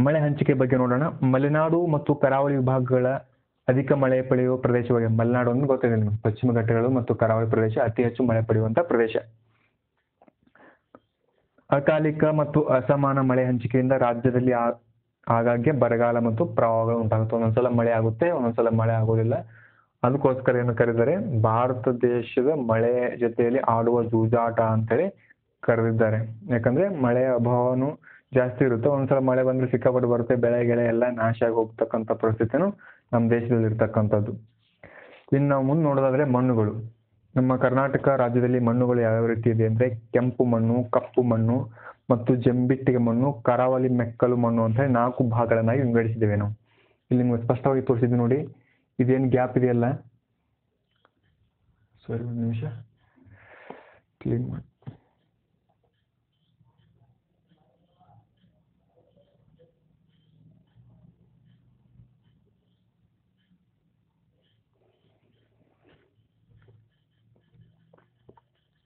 Speaker 1: ಮಳೆ ಹಂಚಿಕೆ ಬಗ್ಗೆ ನೋಡೋಣ. ಮಲೆನಾಡು ಮತ್ತು ಕರಾವಳಿ ವಿಭಾಗಗಳ ಅಧಿಕ ಮಳೆ ಪಡೆಯುವ ಪ್ರದೇಶವಾಗಿದೆ ಮಲೆನಾಡು ಅಂದ್ರೆ ಗೊತ್ತಿದೆ ನಿಮ್ಗೆ. ಪಶ್ಚಿಮ ಘಟ್ಟಗಳು ಮತ್ತು ಕರಾವಳಿ ಪ್ರದೇಶ ಅತಿ ಹೆಚ್ಚು ಮಳೆ ಪಡೆಯುವಂತ ಪ್ರದೇಶ. ಅಕಾಲಿಕ ಮತ್ತು ಅಸಮಾನ ಮಳೆ ಹಂಚಿಕೆಯಿಂದ ರಾಜ್ಯದಲ್ಲಿ ಆಗಾಗ್ಗೆ ಬರಗಾಲ ಮತ್ತು ಪ್ರವಾಹಗಳು ಉಂಟಾಗುತ್ತೆ. ಒಂದೊಂದ್ಸಲ ಮಳೆ ಆಗುತ್ತೆ, ಒಂದೊಂದ್ಸಲ ಮಳೆ ಆಗೋದಿಲ್ಲ. ಅದಕ್ಕೋಸ್ಕರ ಏನು ಕರೆದರೆ ಭಾರತ ದೇಶದ ಮಳೆ ಜೊತೆಯಲ್ಲಿ ಆಡುವ ಜೂಜಾಟ ಅಂತೇಳಿ ಕರೆದಿದ್ದಾರೆ. ಯಾಕಂದ್ರೆ ಮಳೆಯ ಅಭಾವನು ಜಾಸ್ತಿ ಇರುತ್ತೆ. ಒಂದ್ಸಲ ಮಳೆ ಬಂದ್ರೆ ಸಿಕ್ಕಾಪಟ್ಟೆ ಬರುತ್ತೆ. ಬೆಳೆ, ಗೆಳೆ ಎಲ್ಲ ನಾಶ ಆಗಿ ಹೋಗ್ತಕ್ಕಂಥ ಪರಿಸ್ಥಿತಿನೂ ನಮ್ಮ ದೇಶದಲ್ಲಿ ಇರ್ತಕ್ಕಂಥದ್ದು ಇನ್ನು ನಾವು ಮುಂದೆ ನೋಡೋದಾದ್ರೆ ಮಣ್ಣುಗಳು. ನಮ್ಮ ಕರ್ನಾಟಕ ರಾಜ್ಯದಲ್ಲಿ ಮಣ್ಣುಗಳು ಯಾವ್ಯಾವ ರೀತಿ ಇದೆ ಅಂದ್ರೆ ಕೆಂಪು ಮಣ್ಣು, ಕಪ್ಪು ಮಣ್ಣು ಮತ್ತು ಜಂಬಿಟ್ಟಿಗೆ ಮಣ್ಣು, ಕರಾವಳಿ ಮೆಕ್ಕಲು ಮಣ್ಣು ಅಂತ ಹೇಳಿ ನಾಲ್ಕು ಭಾಗಗಳನ್ನಾಗಿ ವಿಂಗಡಿಸಿದ್ದೇವೆ ನಾವು. ಇಲ್ಲಿ ನಿಮ್ಗೆ ಸ್ಪಷ್ಟವಾಗಿ ತೋರಿಸಿದ್ವಿ ನೋಡಿ, ಇದೇನು ಗ್ಯಾಪ್ ಇದೆಯಲ್ಲ? ಸರಿ, ಒಂದು ನಿಮಿಷ. ಕ್ಲೀನ್ ಮಾಡಿ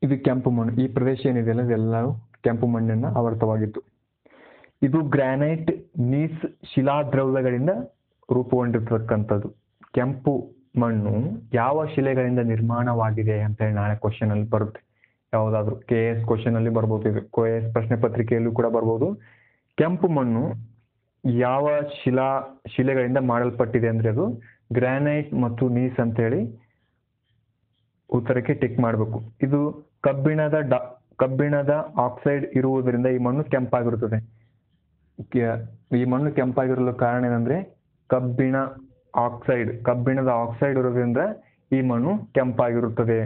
Speaker 1: ಇದು ಕೆಂಪು ಮಣ್ಣು. ಈ ಪ್ರದೇಶ ಏನಿದೆಯಲ್ಲ ಇದೆಲ್ಲವೂ ಕೆಂಪು ಮಣ್ಣನ್ನ ಆವೃತವಾಗಿತ್ತು ಇದು ಗ್ರಾನೈಟ್, ನೀಸ್, ಶಿಲಾದ್ರವ್ಯಗಳಿಂದ ರೂಪುಗೊಂಡಿರ್ತಕ್ಕಂಥದ್ದು. ಕೆಂಪು ಮಣ್ಣು ಯಾವ ಶಿಲೆಗಳಿಂದ ನಿರ್ಮಾಣವಾಗಿದೆ ಅಂತ ಹೇಳಿ ನಾಳೆ ಕ್ವಶನ್ ಅಲ್ಲಿ ಬರುತ್ತೆ. ಯಾವುದಾದ್ರೂ ಕೆ ಎಸ್ ಕ್ವಶನ್ ಅಲ್ಲಿ ಬರ್ಬೋದು ಇದು. ಕೆ ಎಸ್ ಪ್ರಶ್ನೆ ಪತ್ರಿಕೆಯಲ್ಲೂ ಕೂಡ ಬರ್ಬೋದು. ಕೆಂಪು ಮಣ್ಣು ಯಾವ ಶಿಲಾ, ಶಿಲೆಗಳಿಂದ ಮಾಡಲ್ಪಟ್ಟಿದೆ ಅಂದ್ರೆ ಅದು ಗ್ರಾನೈಟ್ ಮತ್ತು ನೀಸ್ ಅಂತ ಹೇಳಿ ಉತ್ತರಕ್ಕೆ ಟಿಕ್ ಮಾಡಬೇಕು. ಇದು ಕಬ್ಬಿಣದ ಕಬ್ಬಿಣದ ಆಕ್ಸೈಡ್ ಇರುವುದರಿಂದ ಈ ಮಣ್ಣು ಕೆಂಪಾಗಿರುತ್ತದೆ. ಈ ಮಣ್ಣು ಕೆಂಪಾಗಿರಲು ಕಾರಣ ಏನಂದ್ರೆ ಕಬ್ಬಿಣ ಆಕ್ಸೈಡ್ ಕಬ್ಬಿಣದ ಆಕ್ಸೈಡ್ ಇರೋದ್ರಿಂದ ಈ ಮಣ್ಣು ಕೆಂಪಾಗಿರುತ್ತದೆ.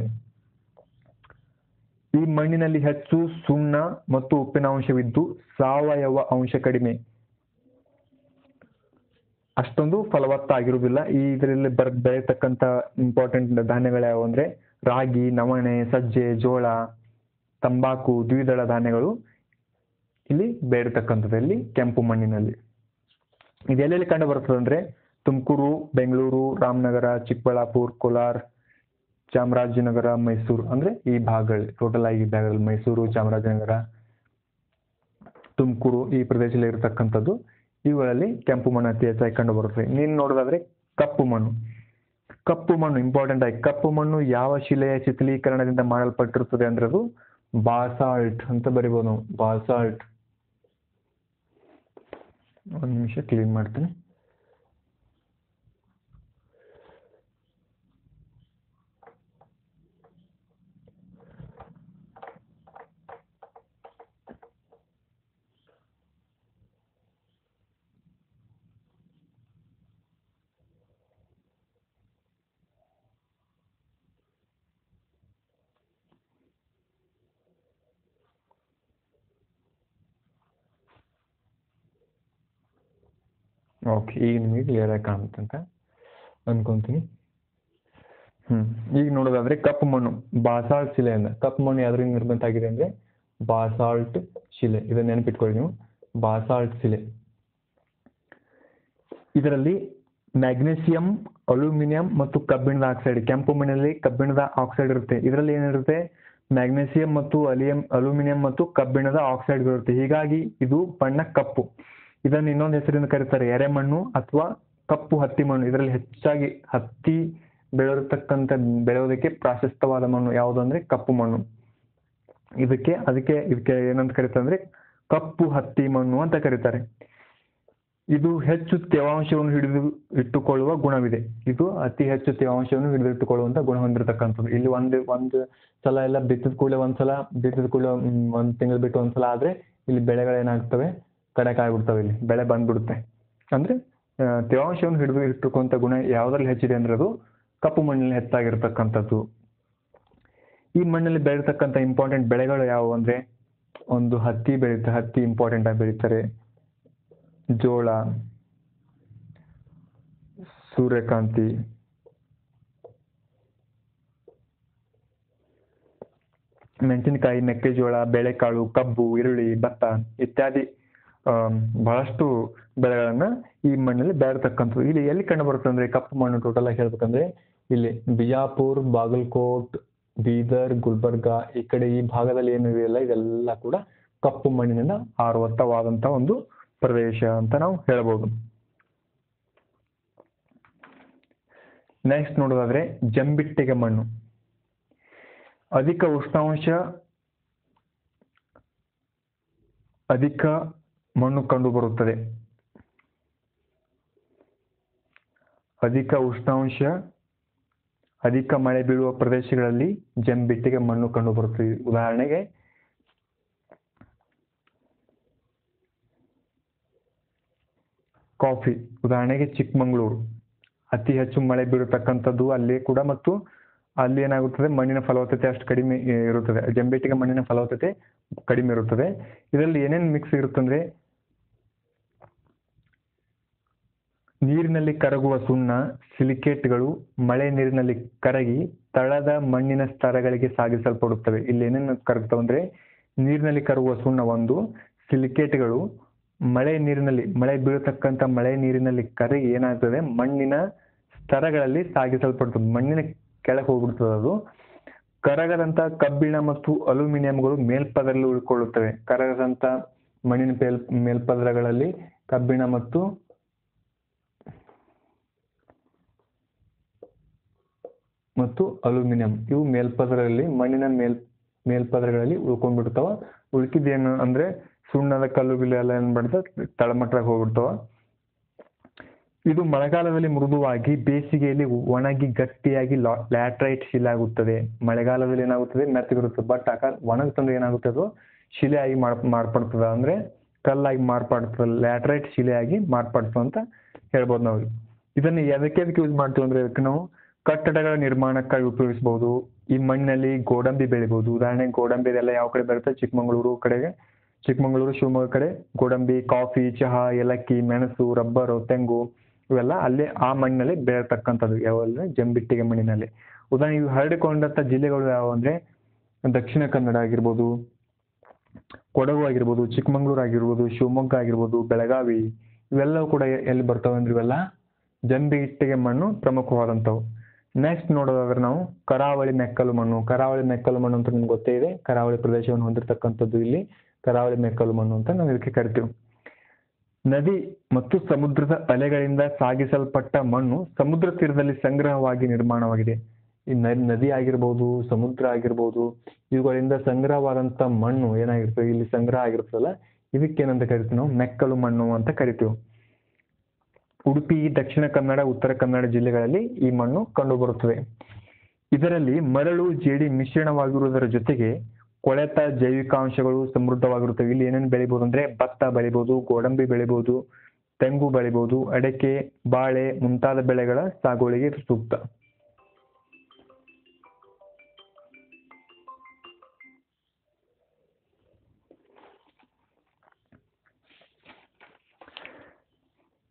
Speaker 1: ಈ ಮಣ್ಣಿನಲ್ಲಿ ಹೆಚ್ಚು ಸುಣ್ಣ ಮತ್ತು ಉಪ್ಪಿನ ಅಂಶವಿದ್ದು ಸಾವಯವ ಅಂಶ ಕಡಿಮೆ. ಅಷ್ಟೊಂದು ಫಲವತ್ತಾಗಿರುವುದಿಲ್ಲ. ಈ ಇದರಲ್ಲಿ ಬರ್ ಬೆಳೆಯತಕ್ಕಂತ ಇಂಪಾರ್ಟೆಂಟ್ ಧಾನ್ಯಗಳು ಯಾವುವು ಅಂದ್ರೆ ರಾಗಿ, ನವಣೆ, ಸಜ್ಜೆ, ಜೋಳ, ತಂಬಾಕು, ದ್ವಿದಳ ಧಾನ್ಯಗಳು ಇಲ್ಲಿ ಬೇಡತಕ್ಕಂಥದ್ದು ಇಲ್ಲಿ ಕೆಂಪು ಮಣ್ಣಿನಲ್ಲಿ. ಇದೆಲ್ಲೆಲ್ಲಿ ಕಂಡು ಬರ್ತದೆ ಅಂದ್ರೆ ತುಮಕೂರು, ಬೆಂಗಳೂರು, ರಾಮನಗರ, ಚಿಕ್ಕಬಳ್ಳಾಪುರ, ಕೋಲಾರ, ಚಾಮರಾಜನಗರ, ಮೈಸೂರು. ಅಂದ್ರೆ ಈ ಭಾಗಗಳು ಟೋಟಲ್ ಆಗಿ ಭಾಗಗಳು ಮೈಸೂರು, ಚಾಮರಾಜನಗರ, ತುಮಕೂರು ಈ ಪ್ರದೇಶದಲ್ಲಿ ಇರತಕ್ಕಂಥದ್ದು ಇವುಗಳಲ್ಲಿ ಕೆಂಪು ಮಣ್ಣು ಅತಿ ಹೆಚ್ಚಾಗಿ ಕಂಡು ಬರುತ್ತದೆ. ನೀನು ನೋಡೋದಾದ್ರೆ ಕಪ್ಪು ಮಣ್ಣು. ಕಪ್ಪು ಮಣ್ಣು ಇಂಪಾರ್ಟೆಂಟ್ ಆಗಿ ಕಪ್ಪು ಮಣ್ಣು ಯಾವ ಶಿಲೆಯ ಶಿಥಿಲೀಕರಣದಿಂದ ಮಾಡಲ್ಪಟ್ಟಿರುತ್ತದೆ ಅಂದ್ರೆ ಅದು ಬಾಸಾಲ್ಟ್ ಅಂತ ಬರಿಬೋದು ನಾವು, ಬಾಸಾಲ್ಟ್. ಒಂದು ನಿಮಿಷ ಕ್ಲೀನ್ ಮಾಡ್ತೀನಿ. ಓಕೆ ಈಗ ನಿಮಗೆ ಕ್ಲಿಯರಾಗಿ ಕಾಣುತ್ತೆ ಅಂತ ಅನ್ಕೊಂತೀನಿ. ಹ್ಞೂ ಈಗ ನೋಡೋದಾದ್ರೆ ಕಪ್ಪು ಮಣ್ಣು ಬಾಸಾಲ್ಟ್ ಶಿಲೆಯಿಂದ ಕಪ್ಪು ಮಣ್ಣು ಯಾವ್ದ್ರಿಂದ ನಿರ್ಮಿತ ಆಗಿದೆ ಅಂದರೆ ಬಾಸಾಲ್ಟ್ ಶಿಲೆ. ಇದನ್ನ ನೆನಪಿಟ್ಕೊಳ್ಳಿ ನೀವು ಬಾಸಾಲ್ಟ್ ಶಿಲೆ. ಇದರಲ್ಲಿ ಮ್ಯಾಗ್ನೀಸಿಯಂ ಅಲ್ಯೂಮಿನಿಯಂ ಮತ್ತು ಕಬ್ಬಿಣದ ಆಕ್ಸೈಡ್ ಕೆಂಪು ಮಣ್ಣಿನಲ್ಲಿ ಕಬ್ಬಿಣದ ಆಕ್ಸೈಡ್ ಇರುತ್ತೆ. ಇದರಲ್ಲಿ ಏನಿರುತ್ತೆ? ಮ್ಯಾಗ್ನೀಸಿಯಂ ಮತ್ತು ಅಲಿಯಂ ಅಲ್ಯೂಮಿನಿಯಂ ಮತ್ತು ಕಬ್ಬಿಣದ ಆಕ್ಸೈಡ್ಗಳಿರುತ್ತೆ ಹೀಗಾಗಿ ಇದು ಬಣ್ಣ ಕಪ್ಪು. ಇದನ್ನು ಇನ್ನೊಂದು ಹೆಸರಿಂದ ಕರೀತಾರೆ ಎರೆಮಣ್ಣು ಅಥವಾ ಕಪ್ಪು ಹತ್ತಿ ಮಣ್ಣು ಇದರಲ್ಲಿ ಹೆಚ್ಚಾಗಿ ಹತ್ತಿ ಬೆಳೆದಿರ್ತಕ್ಕಂಥ ಬೆಳೆಯೋದಕ್ಕೆ ಪ್ರಾಶಸ್ತವಾದ ಮಣ್ಣು ಯಾವುದು ಅಂದ್ರೆ ಕಪ್ಪು ಮಣ್ಣು. ಇದಕ್ಕೆ, ಅದಕ್ಕೆ ಇದಕ್ಕೆ ಏನಂತ ಕರೀತಾರೆ ಅಂದ್ರೆ ಕಪ್ಪು ಹತ್ತಿ ಮಣ್ಣು ಅಂತ ಕರೀತಾರೆ. ಇದು ಹೆಚ್ಚು ತೇವಾಂಶವನ್ನು ಹಿಡಿದು ಇಟ್ಟುಕೊಳ್ಳುವ ಗುಣವಿದೆ. ಇದು ಅತಿ ಹೆಚ್ಚು ತೇವಾಂಶವನ್ನು ಹಿಡಿದಿಟ್ಟುಕೊಳ್ಳುವಂತ ಗುಣ ಹೊಂದಿರತಕ್ಕಂಥದ್ದು. ಇಲ್ಲಿ ಒಂದು ಒಂದು ಸಲ ಎಲ್ಲ ಬಿತ್ತಿದ ಕೂಡಲೇ ಒಂದ್ಸಲ, ಬಿತ್ತಿದ ಕೂಡಲೇ ಒಂದ್ ತಿಂಗಳು ಬಿಟ್ಟು ಒಂದ್ಸಲ ಆದ್ರೆ ಇಲ್ಲಿ ಬೆಳೆಗಳೇನಾಗ್ತವೆ? ಕಡೆಕ್ ಆಗ್ಬಿಡ್ತವೆ ಇಲ್ಲಿ ಬೆಳೆ ಬಂದ್ಬಿಡುತ್ತೆ. ಅಂದ್ರೆ ತೇವಾಂಶವನ್ನು ಹಿಡಿದು ಇಟ್ಟುಕೊಂತ ಗುಣ ಯಾವ್ದ್ರಲ್ಲಿ ಹೆಚ್ಚಿದೆ ಅಂದ್ರೆ ಅದು ಕಪ್ಪು ಮಣ್ಣಲ್ಲಿ ಹೆಚ್ಚಾಗಿರ್ತಕ್ಕಂಥದ್ದು. ಈ ಮಣ್ಣಲ್ಲಿ ಬೆಳೀತಕ್ಕಂಥ ಇಂಪಾರ್ಟೆಂಟ್ ಬೆಳೆಗಳು ಯಾವುವು ಅಂದ್ರೆ, ಒಂದು ಹತ್ತಿ ಬೆಳೀತ ಹತ್ತಿ ಇಂಪಾರ್ಟೆಂಟ್ ಆಗಿ ಬೆಳೀತಾರೆ. ಜೋಳ, ಸೂರ್ಯಕಾಂತಿ, ಮೆಣಸಿನಕಾಯಿ, ಮೆಕ್ಕೆಜೋಳ, ಬೇಳೆಕಾಳು, ಕಬ್ಬು, ಈರುಳ್ಳಿ, ಭತ್ತ ಇತ್ಯಾದಿ. ಬಹಳಷ್ಟು ಬೆಳೆಗಳನ್ನ ಈ ಮಣ್ಣಲ್ಲಿ ಬೆಳೆತಕ್ಕಂಥದ್ದು ಇಲ್ಲಿ ಎಲ್ಲಿ ಕಂಡು ಬರುತ್ತೆ ಅಂದ್ರೆ ಕಪ್ಪು ಮಣ್ಣು ಟೋಟಲ್ ಆಗಿ ಹೇಳ್ಬೇಕಂದ್ರೆ ಇಲ್ಲಿ ಬಿಜಾಪುರ್, ಬಾಗಲಕೋಟ್, ಬೀದರ್, ಗುಲ್ಬರ್ಗ ಈ ಕಡೆ ಈ ಭಾಗದಲ್ಲಿ ಏನು ಇದೆಯಲ್ಲ ಇದೆಲ್ಲ ಕೂಡ ಕಪ್ಪು ಮಣ್ಣಿನಿಂದ ಆವೃತವಾದಂತ ಒಂದು ಪ್ರದೇಶ ಅಂತ ನಾವು ಹೇಳ್ಬೋದು. ನೆಕ್ಸ್ಟ್ ನೋಡೋದಾದ್ರೆ ಜಂಬಿಟ್ಟಿಗೆ ಮಣ್ಣು. ಅಧಿಕ ಉಷ್ಣಾಂಶ, ಅಧಿಕ ಮಣ್ಣು ಕಂಡುಬರುತ್ತದೆ ಅಧಿಕ ಉಷ್ಣಾಂಶ, ಅಧಿಕ ಮಳೆ ಬೀಳುವ ಪ್ರದೇಶಗಳಲ್ಲಿ ಜಂಬಿಟ್ಟಿಗೆ ಮಣ್ಣು ಕಂಡುಬರುತ್ತದೆ ಉದಾಹರಣೆಗೆ, ಕಾಫಿ, ಉದಾಹರಣೆಗೆ ಚಿಕ್ಕಮಗಳೂರು. ಅತಿ ಹೆಚ್ಚು ಮಳೆ ಬೀಳತಕ್ಕಂಥದ್ದು ಅಲ್ಲಿ ಕೂಡ ಮತ್ತು ಅಲ್ಲಿ ಏನಾಗುತ್ತದೆ? ಮಣ್ಣಿನ ಫಲವತ್ತತೆ ಅಷ್ಟು ಕಡಿಮೆ, ಇರುತ್ತದೆ. ಜಂಬಿಟ್ಟಿಗೆ ಮಣ್ಣಿನ ಫಲವತ್ತತೆ ಕಡಿಮೆ ಇರುತ್ತದೆ. ಇದರಲ್ಲಿ ಏನೇನು ಮಿಕ್ಸ್ ಇರುತ್ತಂದ್ರೆ ನೀರಿನಲ್ಲಿ ಕರಗುವ ಸುಣ್ಣ, ಸಿಲಿಕೇಟ್ಗಳು ಮಳೆ ನೀರಿನಲ್ಲಿ ಕರಗಿ ತಳದ ಮಣ್ಣಿನ ಸ್ತರಗಳಿಗೆ ಸಾಗಿಸಲ್ಪಡುತ್ತವೆ. ಇಲ್ಲಿ ಏನೇನು ಕರಗ್ತವೆ ಅಂದ್ರೆ ನೀರಿನಲ್ಲಿ ಕರಗುವ ಸುಣ್ಣ ಒಂದು, ಸಿಲಿಕೇಟ್ಗಳು ಮಳೆ ನೀರಿನಲ್ಲಿ, ಮಳೆ ಬೀಳತಕ್ಕಂಥ ಮಳೆ ನೀರಿನಲ್ಲಿ ಕರಗಿ ಏನಾಗ್ತದೆ? ಮಣ್ಣಿನ ಸ್ತರಗಳಲ್ಲಿ ಸಾಗಿಸಲ್ಪಡ್ತದೆ. ಮಣ್ಣಿನ ಕೆಳಗೆ ಹೋಗ್ಬಿಡ್ತದೆ ಅದು. ಕರಗದಂತ ಕಬ್ಬಿಣ ಮತ್ತು ಅಲ್ಯೂಮಿನಿಯಂಗಳು ಮೇಲ್ಪದರಲ್ಲಿ ಉಳ್ಕೊಳ್ಳುತ್ತವೆ. ಕರಗದಂತ ಮಣ್ಣಿನ ಮೇಲ್, ಮೇಲ್ಪದರಗಳಲ್ಲಿ ಕಬ್ಬಿಣ ಮತ್ತು ಮತ್ತು ಅಲ್ಯೂಮಿನಿಯಂ. ಇವು ಮೇಲ್ಪದರದಲ್ಲಿ ಮಣ್ಣಿನ ಮೇಲ್ ಮೇಲ್ಪದರಗಳಲ್ಲಿ ಉಳ್ಕೊಂಡ್ಬಿಡ್ತಾವ. ಉಳ್ಕಿದ್ದೇನು ಅಂದ್ರೆ ಸುಣ್ಣದ ಕಲ್ಲು ಗಿಲ್ಲು ಎಲ್ಲ ಏನ್ ಮಾಡ್ತಾವ? ತಳಮಟ್ಟಾಗಿ ಹೋಗ್ಬಿಡ್ತಾವ. ಇದು ಮಳೆಗಾಲದಲ್ಲಿ ಮೃದುವಾಗಿ ಬೇಸಿಗೆಯಲ್ಲಿ ಒಣಗಿ ಗಟ್ಟಿಯಾಗಿ ಲ್ಯಾಟ್ರೈಟ್ ಶಿಲೆ ಆಗುತ್ತದೆ. ಮಳೆಗಾಲದಲ್ಲಿ ಏನಾಗುತ್ತದೆ? ಮೆತ್ತಗಿರುತ್ತೆ. ಬಟ್ ಆಕಾರ ಒಣಗ್ತಂದ್ರೆ ಏನಾಗುತ್ತೆ ಅದು? ಶಿಲೆಯಾಗಿ ಮಾರ್ ಮಾರ್ಪಡ್ತದ. ಅಂದ್ರೆ ಕಲ್ಲಾಗಿ ಮಾರ್ಪಡ್ತದ. ಲ್ಯಾಟ್ರೈಟ್ ಶಿಲೆಯಾಗಿ ಮಾರ್ಪಾಡ್ತು ಅಂತ ಹೇಳ್ಬೋದು ನಾವು. ಇದನ್ನ ಎದಕ್ಕೆ ಯೂಸ್ ಮಾಡ್ತೀವಿ ಅಂದ್ರೆ ಇದಕ್ಕೆ ನಾವು ಕಟ್ಟಡಗಳ ನಿರ್ಮಾಣಕ್ಕಾಗಿ ಉಪಯೋಗಿಸಬಹುದು. ಈ ಮಣ್ಣಲ್ಲಿ ಗೋಡಂಬಿ ಬೆಳಿಬಹುದು. ಉದಾಹರಣೆಗೆ ಗೋಡಂಬಿ ಇದೆಲ್ಲ ಯಾವ ಕಡೆ ಬರುತ್ತೆ? ಚಿಕ್ಕಮಗಳೂರು ಕಡೆಗೆ ಚಿಕ್ಕಮಗಳೂರು, ಶಿವಮೊಗ್ಗ ಕಡೆ. ಗೋಡಂಬಿ, ಕಾಫಿ, ಚಹಾ, ಏಲಕ್ಕಿ, ಮೆಣಸು, ರಬ್ಬರು, ತೆಂಗು ಇವೆಲ್ಲ ಅಲ್ಲಿ ಆ ಮಣ್ಣಿನಲ್ಲಿ ಬೆಳೆಯತಕ್ಕಂಥದ್ದು ಯಾವಂದ್ರೆ ಜಂಬಿಟ್ಟಿಗೆ ಮಣ್ಣಿನಲ್ಲಿ. ಉದಾಹರಣೆ ಇವು ಹರಡಿಕೊಂಡಂತ ಜಿಲ್ಲೆಗಳು ಯಾವುವು ಅಂದ್ರೆ ದಕ್ಷಿಣ ಕನ್ನಡ ಆಗಿರ್ಬೋದು, ಕೊಡಗು ಆಗಿರ್ಬೋದು, ಚಿಕ್ಕಮಗಳೂರು ಆಗಿರ್ಬೋದು, ಶಿವಮೊಗ್ಗ ಆಗಿರ್ಬೋದು, ಬೆಳಗಾವಿ ಇವೆಲ್ಲವೂ ಕೂಡ ಎಲ್ಲಿ ಬರ್ತವೆ ಅಂದ್ರೆ ಇವೆಲ್ಲ ಜಂಬಿಟ್ಟಿಗೆ ಮಣ್ಣು ಪ್ರಮುಖವಾದಂಥವು. ನೆಕ್ಸ್ಟ್ ನೋಡೋದಾದ್ರೆ ನಾವು ಕರಾವಳಿ ಮೆಕ್ಕಲು ಮಣ್ಣು. ಕರಾವಳಿ ಮೆಕ್ಕಲು ಮಣ್ಣು ಅಂತ ನಿಮ್ಗೆ ಗೊತ್ತೇ ಇದೆ. ಕರಾವಳಿ ಪ್ರದೇಶವನ್ನು ಹೊಂದಿರತಕ್ಕಂಥದ್ದು ಇಲ್ಲಿ ಕರಾವಳಿ ಮೆಕ್ಕಲು ಮಣ್ಣು ಅಂತ ನಾವು ಇದಕ್ಕೆ ಕರಿತೀವಿ. ನದಿ ಮತ್ತು ಸಮುದ್ರದ ಅಲೆಗಳಿಂದ ಸಾಗಿಸಲ್ಪಟ್ಟ ಮಣ್ಣು ಸಮುದ್ರ ತೀರದಲ್ಲಿ ಸಂಗ್ರಹವಾಗಿ ನಿರ್ಮಾಣವಾಗಿದೆ. ಈ ನದಿ ಆಗಿರ್ಬೋದು, ಸಮುದ್ರ ಆಗಿರ್ಬೋದು, ಇವುಗಳಿಂದ ಸಂಗ್ರಹವಾದಂತ ಮಣ್ಣು ಏನಾಗಿರ್ತದೆ? ಇಲ್ಲಿ ಸಂಗ್ರಹ ಆಗಿರ್ತದಲ್ಲ? ಇದಕ್ಕೇನಂತ ಕರಿತೀವಿ ನಾವು? ಮೆಕ್ಕಲು ಮಣ್ಣು ಅಂತ ಕರಿತೀವಿ. ಉಡುಪಿ, ದಕ್ಷಿಣ ಕನ್ನಡ, ಉತ್ತರ ಕನ್ನಡ ಜಿಲ್ಲೆಗಳಲ್ಲಿ ಈ ಮಣ್ಣು ಕಂಡುಬರುತ್ತದೆ. ಇದರಲ್ಲಿ ಮರಳು, ಜೇಡಿ ಮಿಶ್ರಣವಾಗಿರುವುದರ ಜೊತೆಗೆ ಕೊಳೆತ, ಜೈವಿಕಾಂಶಗಳು ಸಮೃದ್ಧವಾಗಿರುತ್ತವೆ. ಇಲ್ಲಿ ಏನೇನು ಬೆಳಿಬಹುದು ಅಂದ್ರೆ ಭತ್ತ ಬೆಳಿಬಹುದು ಗೋಡಂಬಿ ಬೆಳಿಬಹುದು ತೆಂಗು ಬೆಳಿಬಹುದು ಅಡಕೆ, ಬಾಳೆ ಮುಂತಾದ ಬೆಳೆಗಳ ಸಾಗುವಳಿಗೆ ಸೂಕ್ತ.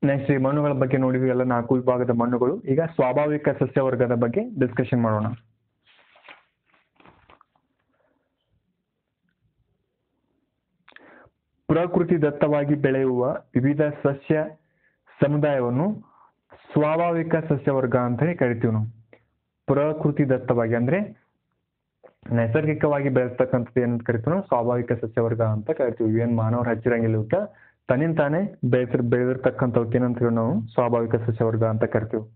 Speaker 1: ನೆಕ್ಸ್ಟ್ ಈ ಮಣ್ಣುಗಳ ಬಗ್ಗೆ ನೋಡಿದ್ವಿ ಎಲ್ಲ ನಾಲ್ಕು ವಿಭಾಗದ ಮಣ್ಣುಗಳು. ಈಗ ಸ್ವಾಭಾವಿಕ ಸಸ್ಯವರ್ಗದ ಬಗ್ಗೆ ಡಿಸ್ಕಷನ್ ಮಾಡೋಣ. ಪ್ರಕೃತಿ ದತ್ತವಾಗಿ ಬೆಳೆಯುವ ವಿವಿಧ ಸಸ್ಯ ಸಮುದಾಯವನ್ನು ಸ್ವಾಭಾವಿಕ ಸಸ್ಯವರ್ಗ ಅಂತ ಹೇಳಿ ಕರಿತೀವಿ ನಾವು. ಪ್ರಕೃತಿ ದತ್ತವಾಗಿ ಅಂದ್ರೆ ನೈಸರ್ಗಿಕವಾಗಿ ಬೆಳೆಸ್ತಕ್ಕಂಥದ್ದು ಏನಂತ ಕರಿತೀವಿ ನಾವು? ಸ್ವಾಭಾವಿಕ ಸಸ್ಯವರ್ಗ ಅಂತ ಕರಿತೀವಿ. ಏನ್ ಮಾನವರು ಹಚ್ಚಿರಂಗಿಲ್ಲ ತನ್ನಿಂದ ತಾನೇ ಬೆಳೆಸಿರ್ ಏನಂತ ನಾವು? ಸ್ವಾಭಾವಿಕ ಸಸ್ಯವರ್ಗ ಅಂತ ಕರಿತೀವಿ.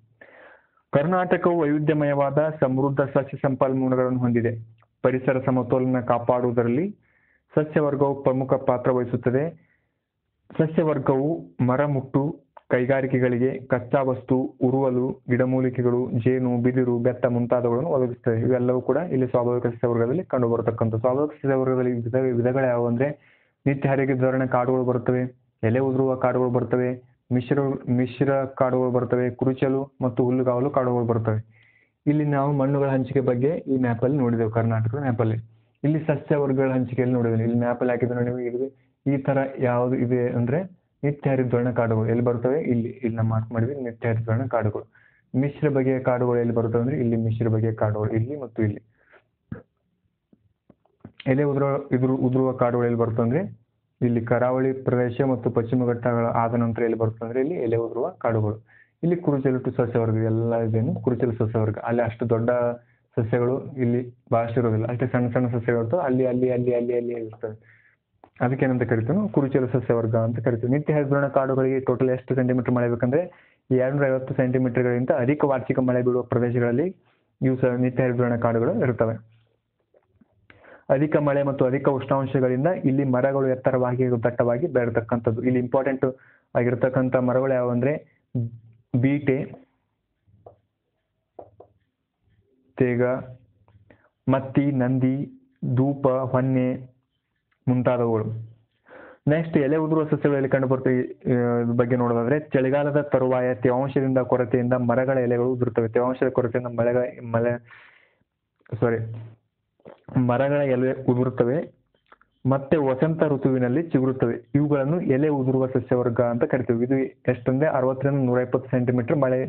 Speaker 1: ಕರ್ನಾಟಕವು ವೈವಿಧ್ಯಮಯವಾದ ಸಮೃದ್ಧ ಸಸ್ಯ ಸಂಪನ್ಮೂಲಗಳನ್ನು ಹೊಂದಿದೆ. ಪರಿಸರ ಸಮತೋಲನ ಕಾಪಾಡುವುದರಲ್ಲಿ ಸಸ್ಯವರ್ಗವು ಪ್ರಮುಖ ಪಾತ್ರ ವಹಿಸುತ್ತದೆ. ಸಸ್ಯವರ್ಗವು ಮರಮುಟ್ಟು ಕೈಗಾರಿಕೆಗಳಿಗೆ ಕಚ್ಚಾ ವಸ್ತು ಉರುವಲು, ಗಿಡಮೂಲಿಕೆಗಳು, ಜೇನು, ಬಿದಿರು, ಬೆತ್ತ ಮುಂತಾದವುಗಳನ್ನು ಒದಗಿಸುತ್ತದೆ. ಇವೆಲ್ಲವೂ ಕೂಡ ಇಲ್ಲಿ ಸ್ವಾಭಾವಿಕ ಸಸ್ಯವರ್ಗದಲ್ಲಿ ಕಂಡು ಬರತಕ್ಕಂಥ ಸ್ವಾಭಾವಿಕ ಸಸ್ಯವರ್ಗದಲ್ಲಿ ವಿಧ ವಿಧಗಳು ಯಾವುವು ಅಂದ್ರೆ ನಿತ್ಯ ಹರಿಗೆ ಧೋರಣೆ ಕಾಡುಗಳು ಬರುತ್ತವೆ, ಎಲೆ ಉದುರುವ ಕಾಡುಗಳು ಬರ್ತವೆ ಮಿಶ್ರ ಮಿಶ್ರ ಕಾಡುಗಳು ಬರ್ತವೆ ಕುರುಚಲು ಮತ್ತು ಹುಲ್ಲುಗಾವಲು ಕಾಡುಗಳು ಬರ್ತವೆ ಇಲ್ಲಿ ನಾವು ಮಣ್ಣುಗಳ ಹಂಚಿಕೆ ಬಗ್ಗೆ ಈ ಮ್ಯಾಪಲ್ಲಿ ನೋಡಿದೆವು, ಕರ್ನಾಟಕದ ಮ್ಯಾಪಲ್ಲಿ ಇಲ್ಲಿ ಸಸ್ಯವರ್ಗಗಳ ಹಂಚಿಕೆಯಲ್ಲಿ ನೋಡಿದ್ವಿ, ಇಲ್ಲಿ ಮ್ಯಾಪಲ್ಲಿ ಹಾಕಿದ್ರೆ ನೀವು ಇಲ್ಲಿ ಈ ತರ ಯಾವುದು ಇದೆ ಅಂದ್ರೆ ನಿತ್ಯ ಹರಿದ್ವರ್ಣ ಕಾಡುಗಳು, ಎಲ್ಲಿ ಬರ್ತವೆ ಇಲ್ಲಿ ಇಲ್ಲಿ ನಾವು ಮಾರ್ಕ್ ಮಾಡಿದ್ವಿ ನಿತ್ಯ ಹರಿದ್ವರ್ಣ ಕಾಡುಗಳು. ಮಿಶ್ರ ಬಗೆಯ ಕಾಡುಗಳು ಎಲ್ಲಿ ಬರುತ್ತವೆ ಅಂದ್ರೆ ಇಲ್ಲಿ ಮಿಶ್ರ ಬಗೆಯ ಕಾಡುಗಳು, ಇಲ್ಲಿ ಮತ್ತು ಇಲ್ಲಿ. ಎಲೆ ಉದುರುವ ಇದ್ರ, ಉದುರುವ ಕಾಡುಗಳು ಎಲ್ಲಿ ಬರ್ತಂದ್ರೆ ಇಲ್ಲಿ ಕರಾವಳಿ ಪ್ರದೇಶ ಮತ್ತು ಪಶ್ಚಿಮ ಘಟ್ಟಗಳ ಆದ ನಂತರ ಎಲ್ಲಿ ಬರ್ತಂದ್ರೆ ಅಂದ್ರೆ ಇಲ್ಲಿ ಎಲೆ ಉದುರುವ ಕಾಡುಗಳು. ಇಲ್ಲಿ ಕುರುಚಲು ಸಸ್ಯವರ್ಗ ಎಲ್ಲ ಇದೇನು? ಕುರುಚಲು ಸಸ್ಯವರ್ಗ ಅಲ್ಲಿ ಅಷ್ಟು ದೊಡ್ಡ ಸಸ್ಯಗಳು ಇಲ್ಲಿ ಬಹಳಷ್ಟು ಇರೋದಿಲ್ಲ ಅಷ್ಟೇ ಸಣ್ಣ ಸಣ್ಣ ಸಸ್ಯಗಳು ಇರ್ತವೆ. ಅಲ್ಲಿ ಅಲ್ಲಿ ಅಲ್ಲಿ ಅಲ್ಲಿ ಅಲ್ಲಿ ಇರ್ತವೆ. ಅದಕ್ಕೇನಂತ ಕರಿತೀವಿ? ಕುರುಚಲು ಸಸ್ಯವರ್ಗ ಅಂತ ಕರಿತೀವಿ. ನಿತ್ಯ ಹೆಸರಣ ಕಾಡುಗಳಿಗೆ ಟೋಟಲ್ ಎಷ್ಟು ಸೆಂಟಿಮೀಟರ್ ಮಳೆ ಬೇಕಂದ್ರೆ ಎರಡ್ನೂರ ಐವತ್ತು ಸೆಂಟಿಮೀಟರ್ಗಳಿಗಿಂತ ಅಧಿಕ ವಾರ್ಷಿಕ ಮಳೆ ಬೀಳುವ ಪ್ರದೇಶಗಳಲ್ಲಿ ಇವು ಸಹ ನಿತ್ಯ ಹೆಸರಣ ಕಾಡುಗಳು ಇರ್ತವೆ ಅಧಿಕ ಮಳೆ ಮತ್ತು ಅಧಿಕ ಉಷ್ಣಾಂಶಗಳಿಂದ ಇಲ್ಲಿ ಮರಗಳು ಎತ್ತರವಾಗಿ ದಟ್ಟವಾಗಿ ಬೆಳೆತಕ್ಕಂಥದ್ದು ಇಲ್ಲಿ ಇಂಪಾರ್ಟೆಂಟ್ ಆಗಿರ್ತಕ್ಕಂಥ ಮರಗಳು ಯಾವ ಅಂದ್ರೆ ಬೀಟೆ, ತೇಗ, ಮತ್ತಿ, ನಂದಿ, ಧೂಪ, ಹೊನ್ನೆ ಮುಂತಾದವುಗಳು. ನೆಕ್ಸ್ಟ್ ಎಲೆ ಉದುರುವ ಸಸ್ಯಗಳಲ್ಲಿ ಕಂಡು ಬರುತ್ತೆ ಬಗ್ಗೆ ನೋಡೋದಾದ್ರೆ ಚಳಿಗಾಲದ ತರುವಾಯ ತೇವಾಂಶದಿಂದ ಕೊರತೆಯಿಂದ ಮರಗಳ ಎಲೆಗಳು ಉದುರುತ್ತವೆ. ತೇವಾಂಶದ ಕೊರತೆಯಿಂದ ಮಳೆಗಳ, ಮಳೆ ಸಾರಿ ಮರಗಳ ಎಲೆ ಉದುರುತ್ತವೆ, ಮತ್ತೆ ವಸಂತ ಋತುವಿನಲ್ಲಿ ಚಿಗುರುತ್ತವೆ. ಇವುಗಳನ್ನು ಎಲೆ ಉದುರುವ ಸಸ್ಯವರ್ಗ ಅಂತ ಕರಿತೀವಿ. ಇದು ಎಷ್ಟಂದ್ರೆ ಅರವತ್ತರಿಂದ ನೂರ ಇಪ್ಪತ್ತು ಸೆಂಟಿಮೀಟರ್ ಮಳೆ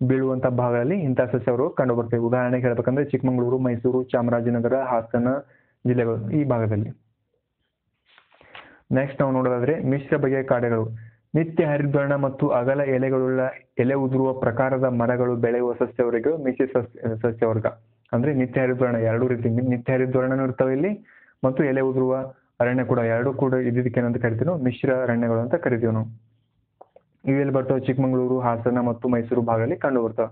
Speaker 1: ಬೀಳುವಂತಹ ಭಾಗಗಳಲ್ಲಿ ಇಂತಹ ಸಸ್ಯವರ್ಗ ಕಂಡು ಬರ್ತವೆ ಉದಾಹರಣೆಗೆ ಹೇಳ್ಬೇಕಂದ್ರೆ ಚಿಕ್ಕಮಗಳೂರು, ಮೈಸೂರು, ಚಾಮರಾಜನಗರ, ಹಾಸನ ಜಿಲ್ಲೆಗಳು ಈ ಭಾಗದಲ್ಲಿ. ನೆಕ್ಸ್ಟ್ ನಾವು ನೋಡೋದಾದ್ರೆ ಮಿಶ್ರ ಬಗೆಯ ಕಾಡೆಗಳು. ನಿತ್ಯ ಹರಿದ್ವರ್ಣ ಮತ್ತು ಅಗಲ ಎಲೆಗಳುಳ್ಳ ಎಲೆ ಉದುರುವ ಪ್ರಕಾರದ ಮರಗಳು ಬೆಳೆಯುವ ಸಸ್ಯವರ್ಗ ಮಿಶ್ರ ಸಸ್ಯ ಸಸ್ಯವರ್ಗ. ಅಂದ್ರೆ ನಿತ್ಯ ಹರಿದ್ವರ್ಣ ಎರಡು ರೀತಿ. ನಿತ್ಯ ಹರಿದ್ವರ್ಣನೂ ಇರ್ತವೆ ಇಲ್ಲಿ, ಮತ್ತು ಎಲೆ ಉದುರುವ ಅರಣ್ಯ ಕೂಡ ಎರಡು ಕೂಡ ಇದಕ್ಕೆ ಏನಂತ ಕರಿತೀವಿ ಮಿಶ್ರ ಅರಣ್ಯಗಳು ಅಂತ ಕರಿತೀವಿ ನಾವು. ಇವೆಲ್ಲಿ ಬರ್ತವೆ ಚಿಕ್ಕಮಗಳೂರು, ಹಾಸನ ಮತ್ತು ಮೈಸೂರು ಭಾಗದಲ್ಲಿ ಕಂಡು ಬರ್ತವೆ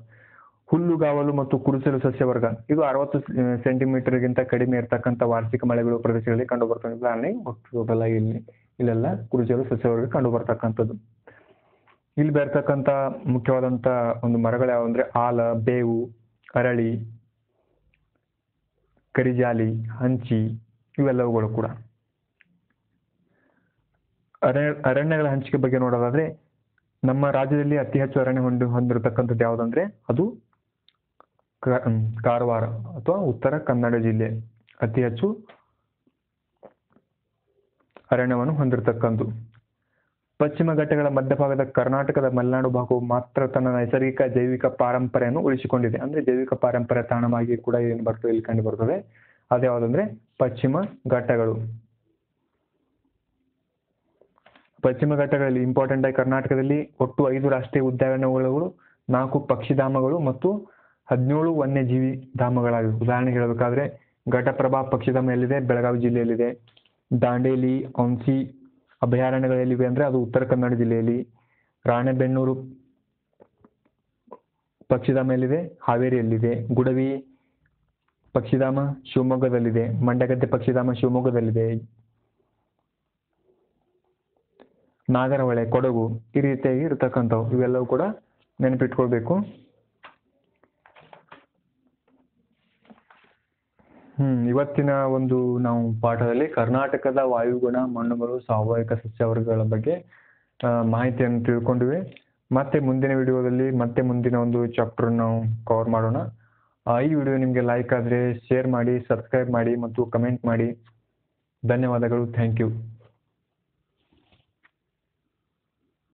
Speaker 1: ಹುಲ್ಲುಗಾವಲು ಮತ್ತು ಕುರುಸಲು ಸಸ್ಯವರ್ಗ. ಇದು ಅರವತ್ತು ಸೆಂಟಿಮೀಟರ್ಗಿಂತ ಕಡಿಮೆ ಇರತಕ್ಕಂಥ ವಾರ್ಷಿಕ ಮಳೆ ಬೀಳುವ ಪ್ರದೇಶಗಳಲ್ಲಿ ಕಂಡು ಬರ್ತವೆ ಟೋಟಲ್ ಇಲ್ಲಿ, ಇಲ್ಲೆಲ್ಲ ಕುರುಚಲು ಸಸ್ಯವರ್ಗ ಕಂಡು ಬರ್ತಕ್ಕಂಥದ್ದು ಇಲ್ಲಿ ಬರ್ತಕ್ಕಂಥ ಮುಖ್ಯವಾದಂಥ ಒಂದು ಮರಗಳು ಯಾವ ಅಂದ್ರೆ ಆಲ, ಬೇವು, ಅರಳಿ ಕರಿಜಾಲಿ, ಹಂಚಿ ಇವೆಲ್ಲವುಗಳು ಕೂಡ. ಅರಣ್ಯ, ಅರಣ್ಯಗಳ ಹಂಚಿಕೆ ಬಗ್ಗೆ ನೋಡೋದಾದ್ರೆ ನಮ್ಮ ರಾಜ್ಯದಲ್ಲಿ ಅತಿ ಹೆಚ್ಚು ಅರಣ್ಯ ಹೊಂದಿ, ಹೊಂದಿರತಕ್ಕಂಥದ್ದು ಯಾವುದಂದ್ರೆ ಅದು ಕಾರವಾರ ಅಥವಾ ಉತ್ತರ ಕನ್ನಡ ಜಿಲ್ಲೆ ಅತಿ ಹೆಚ್ಚು ಅರಣ್ಯವನ್ನು ಹೊಂದಿರತಕ್ಕಂಥ ಪಶ್ಚಿಮ ಘಟ್ಟಗಳ ಮಧ್ಯಭಾಗದ ಕರ್ನಾಟಕದ ಮಲೆನಾಡು ಭಾಗವು ಮಾತ್ರ ತನ್ನ ನೈಸರ್ಗಿಕ ಜೈವಿಕ ಪಾರಂಪರೆಯನ್ನು ಉಳಿಸಿಕೊಂಡಿದೆ. ಅಂದ್ರೆ ಜೈವಿಕ ಪಾರಂಪರೆ ತಾಣವಾಗಿ ಕೂಡ ಏನು ಬರ್ತದೆ ಇಲ್ಲಿ ಕಂಡು ಬರ್ತದೆ. ಅದ್ಯಾವುದಂದ್ರೆ ಪಶ್ಚಿಮ ಘಟ್ಟಗಳು. ಪಶ್ಚಿಮ ಘಟ್ಟಗಳಲ್ಲಿ ಇಂಪಾರ್ಟೆಂಟ್ ಆಗಿ ಕರ್ನಾಟಕದಲ್ಲಿ ಒಟ್ಟು ಐದು ರಾಷ್ಟ್ರೀಯ ಉದ್ಯಾನವನಗಳು, ನಾಲ್ಕು ಪಕ್ಷಿಧಾಮಗಳು ಮತ್ತು ಹದಿನೇಳು ವನ್ಯಜೀವಿ ಧಾಮಗಳಾಗಿವೆ. ಉದಾಹರಣೆಗೆ ಹೇಳಬೇಕಾದ್ರೆ ಘಟಪ್ರಭಾ ಪಕ್ಷಿಧಾಮ ಎಲ್ಲಿದೆ? ಬೆಳಗಾವಿ ಜಿಲ್ಲೆಯಲ್ಲಿದೆ. ದಾಂಡೇಲಿ ಔನ್ಸಿ ಅಭಯಾರಣ್ಯಗಳೆಲ್ಲಿವೆ ಅಂದ್ರೆ ಅದು ಉತ್ತರ ಕನ್ನಡ ಜಿಲ್ಲೆಯಲ್ಲಿ ರಾಣೆಬೆನ್ನೂರು ಪಕ್ಷಿಧಾಮ ಎಲ್ಲಿದೆ ಹಾವೇರಿಯಲ್ಲಿದೆ, ಗುಡವಿ ಪಕ್ಷಿಧಾಮ ಶಿವಮೊಗ್ಗದಲ್ಲಿದೆ ಮಂಡಗದ್ದೆ ಪಕ್ಷಿಧಾಮ ಶಿವಮೊಗ್ಗದಲ್ಲಿದೆ, ನಾಗರಹೊಳೆ, ಕೊಡಗು ಈ ರೀತಿಯಾಗಿ ಇರತಕ್ಕಂಥವು. ಇವೆಲ್ಲವೂ ಕೂಡ ನೆನಪಿಟ್ಕೊಳ್ಬೇಕು. ಹ್ಮ್, ಇವತ್ತಿನ ಒಂದು ನಾವು ಪಾಠದಲ್ಲಿ ಕರ್ನಾಟಕದ ವಾಯುಗುಣ ಮಣ್ಣುಗಳು ಸ್ವಾಭಾವಿಕ ಸಸ್ಯವರ್ಗಗಳ ಬಗ್ಗೆ ಮಾಹಿತಿಯನ್ನು ತಿಳ್ಕೊಂಡ್ವಿ. ಮತ್ತೆ ಮುಂದಿನ ವಿಡಿಯೋದಲ್ಲಿ ಮತ್ತೆ ಮುಂದಿನ ಒಂದು ಚಾಪ್ಟರ್ ನಾವು ಕವರ್ ಮಾಡೋಣ. ಈ ವಿಡಿಯೋ ನಿಮಗೆ ಲೈಕ್ ಆದರೆ ಶೇರ್ ಮಾಡಿ ಸಬ್ಸ್ಕ್ರೈಬ್ ಮಾಡಿ ಮತ್ತು ಕಮೆಂಟ್ ಮಾಡಿ. ಧನ್ಯವಾದಗಳು. Thank you